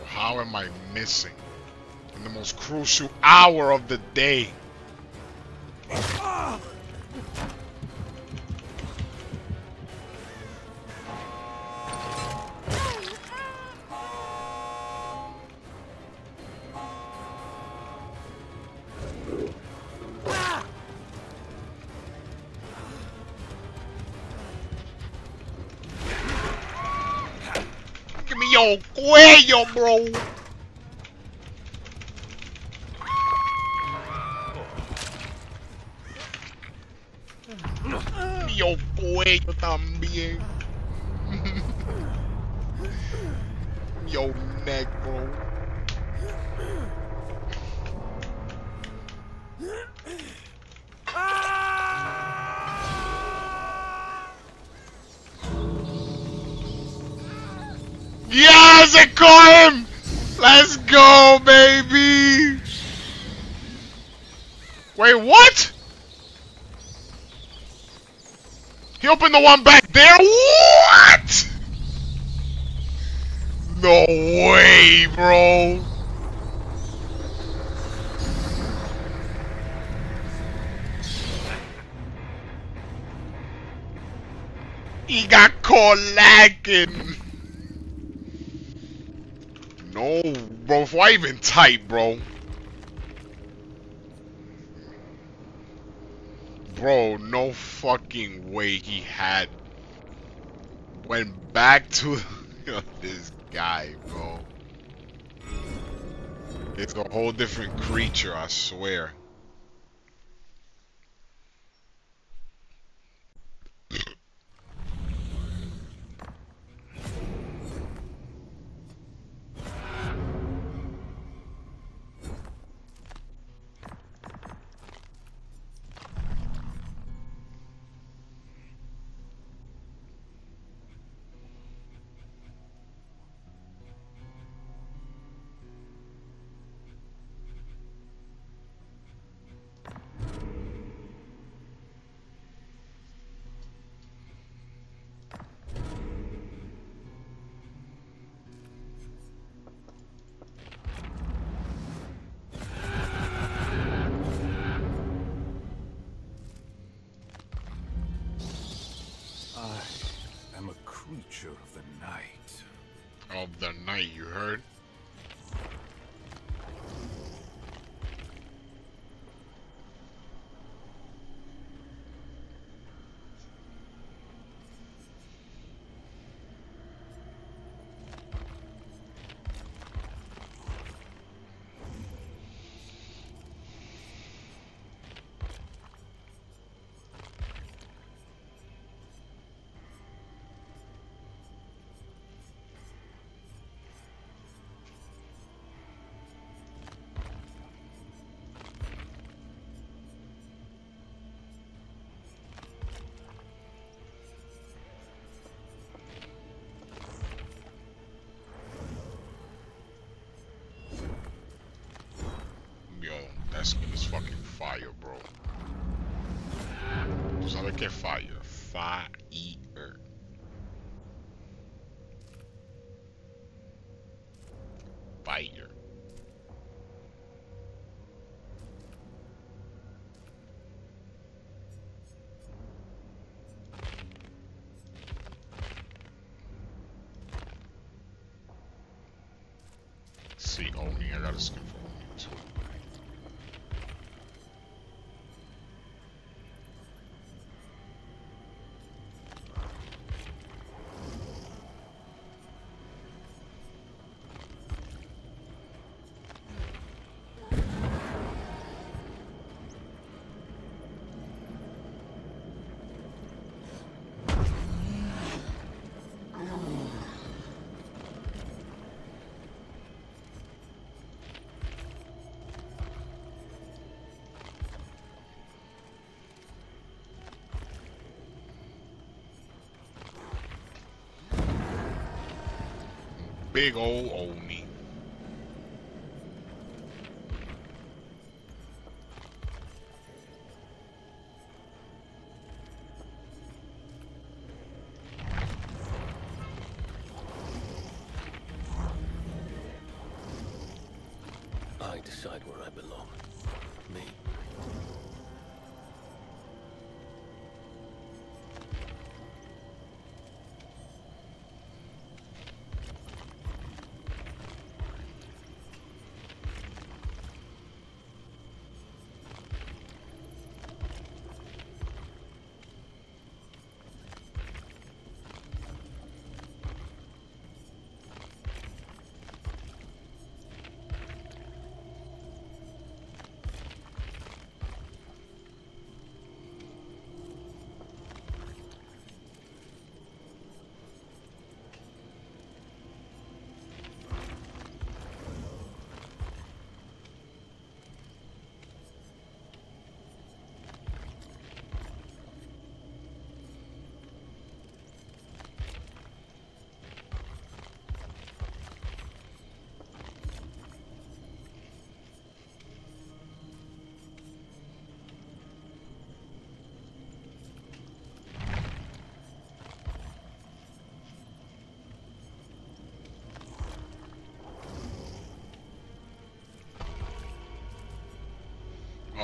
How am I missing? In the most crucial hour of the day. Cuello, bro. He opened the one back there? What? No way, bro. He got caught lacking. No, bro. Why even type, bro? Bro, no fucking way he had went back to this guy, bro. It's a whole different creature, I swear. Fire, bro. Tú sabes que fire. Fire. Fire. See, Oni, I got a skin big old Oni.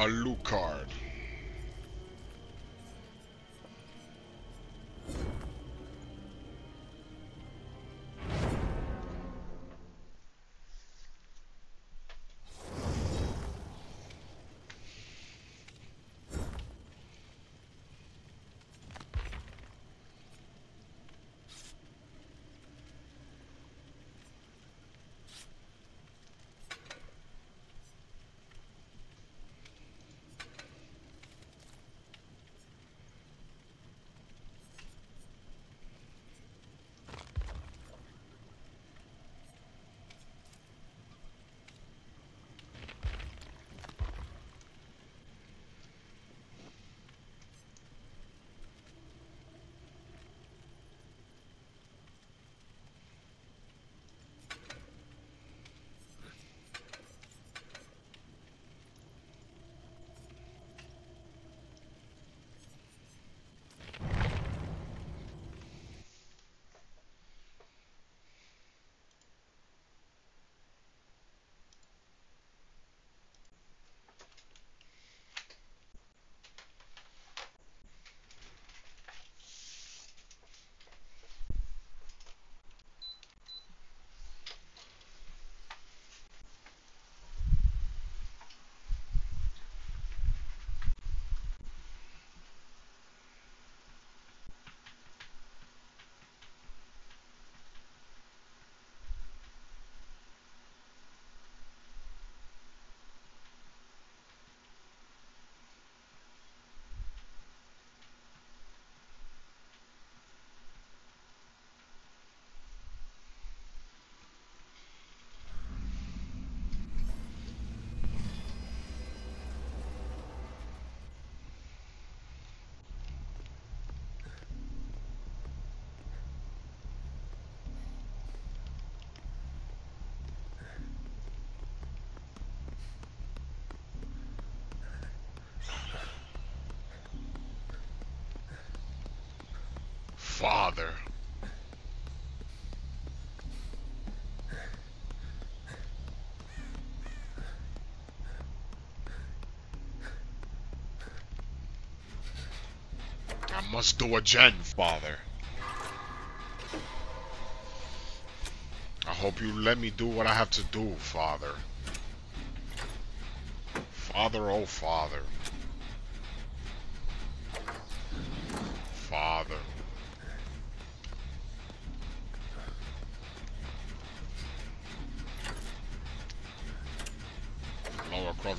Alucard. Father. I must do again, Father. I hope you let me do what I have to do, Father. Father, oh. Father.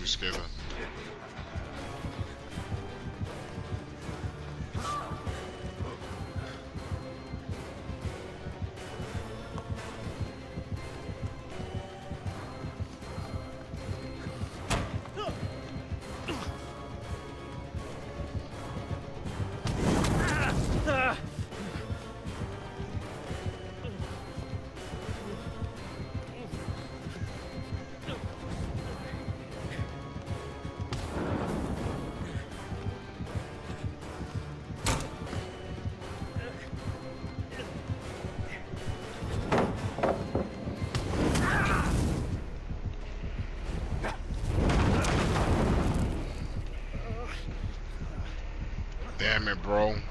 Lower Crawford Damn it, bro.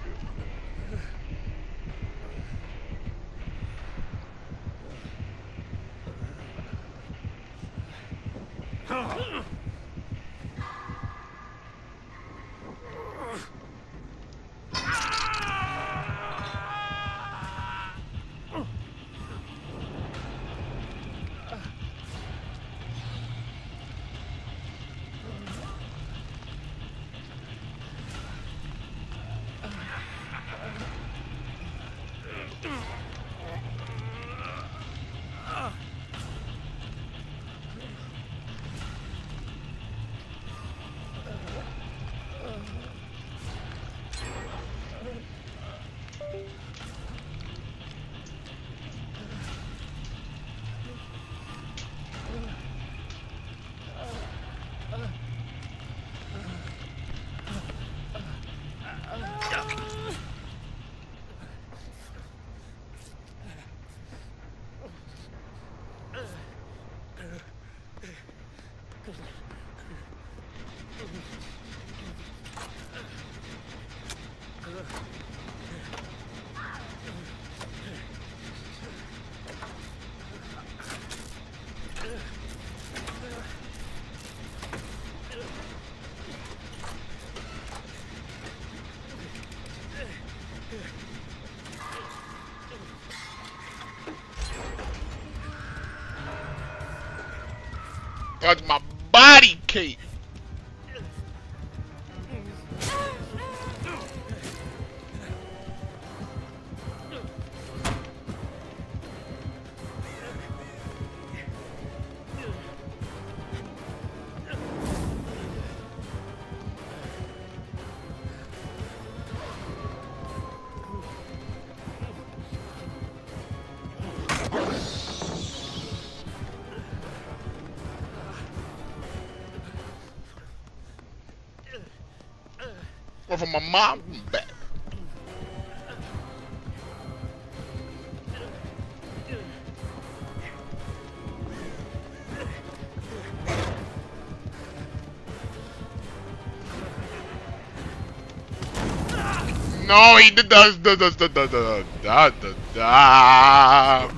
That's my From my mom back. No, he did the the the the the the da da da.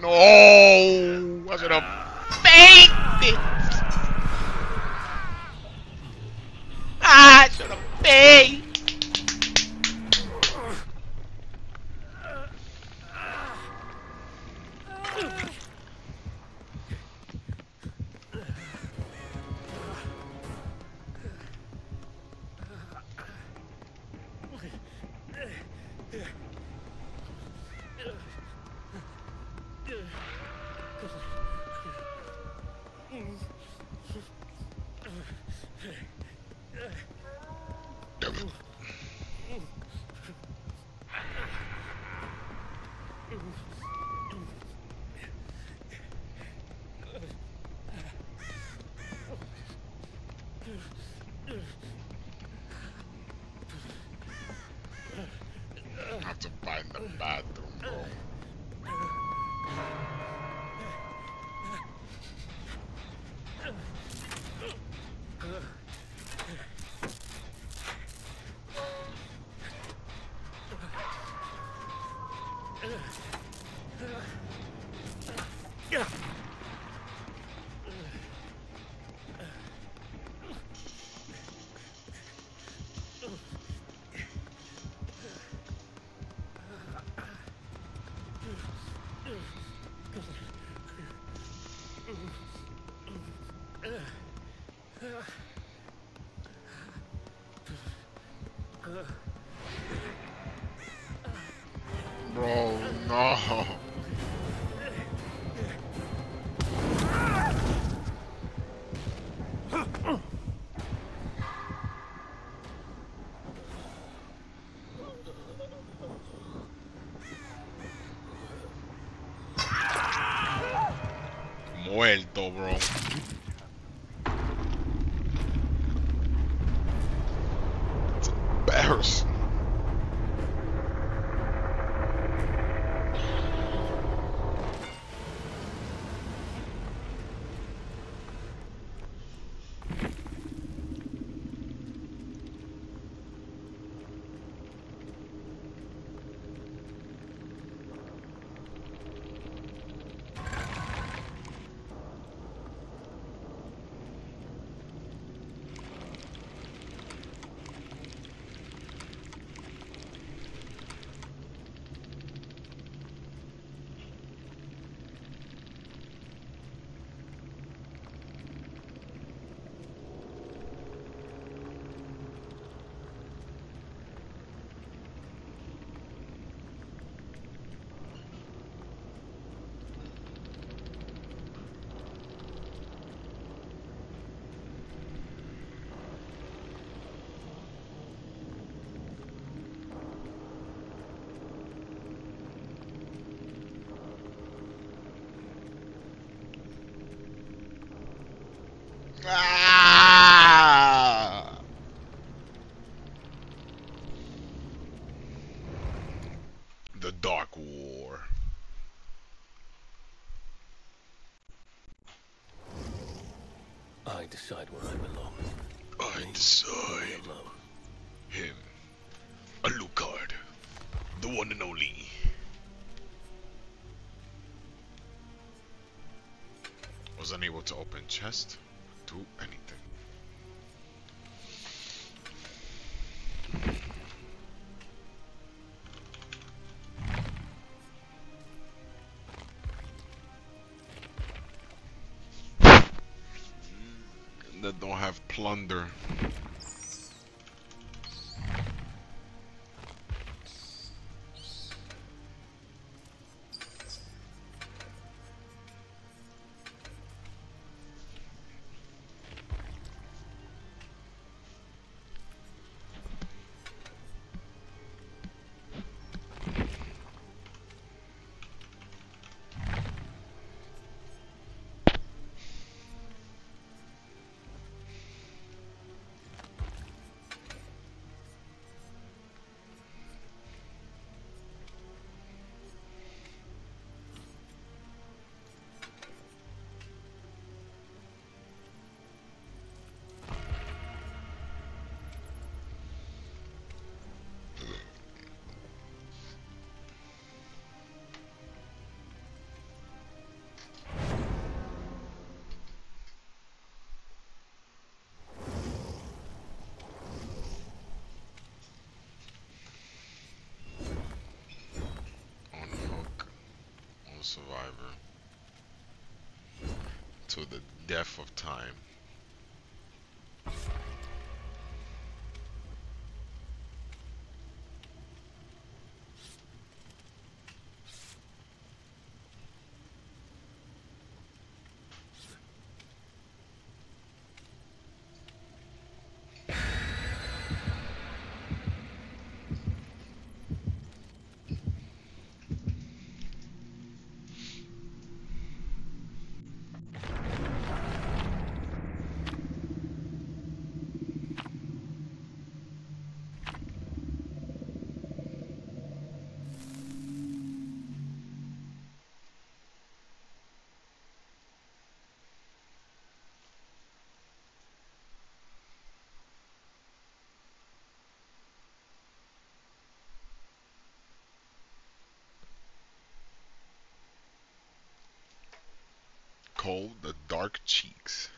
No, faked it. a I sei. Dark War. I decide where I belong. I Me decide. Him. Alucard. The one and only. Was unable to open chest. Do anything. Plunder. Survivor to the death of time. Cold the dark cheeks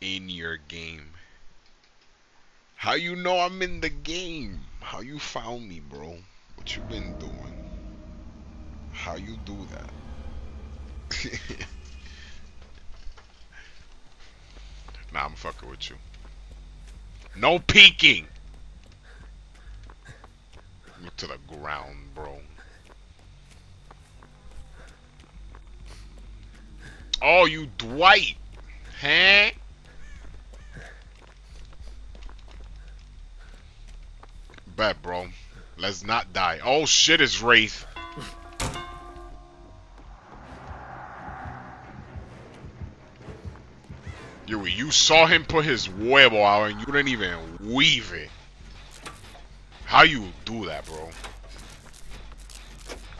in your game. How you know I'm in the game? How you found me, bro? What you been doing? How you do that? nah, I'm fucking with you. No peeking. Look to the ground, bro. Oh, you Dwight. Huh? Bet, bro. Let's not die. Oh, shit, it's Wraith. You, you saw him put his huevo out and you didn't even weave it. How you do that, bro?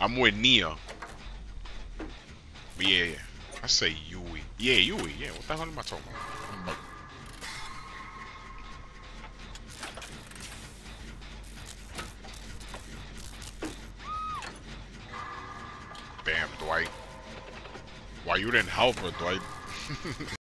I'm with Nea. But yeah. I say Yui. Yeah, Yui. Yeah, what the hell am I talking about? Damn, Dwight. Why you didn't help her, Dwight?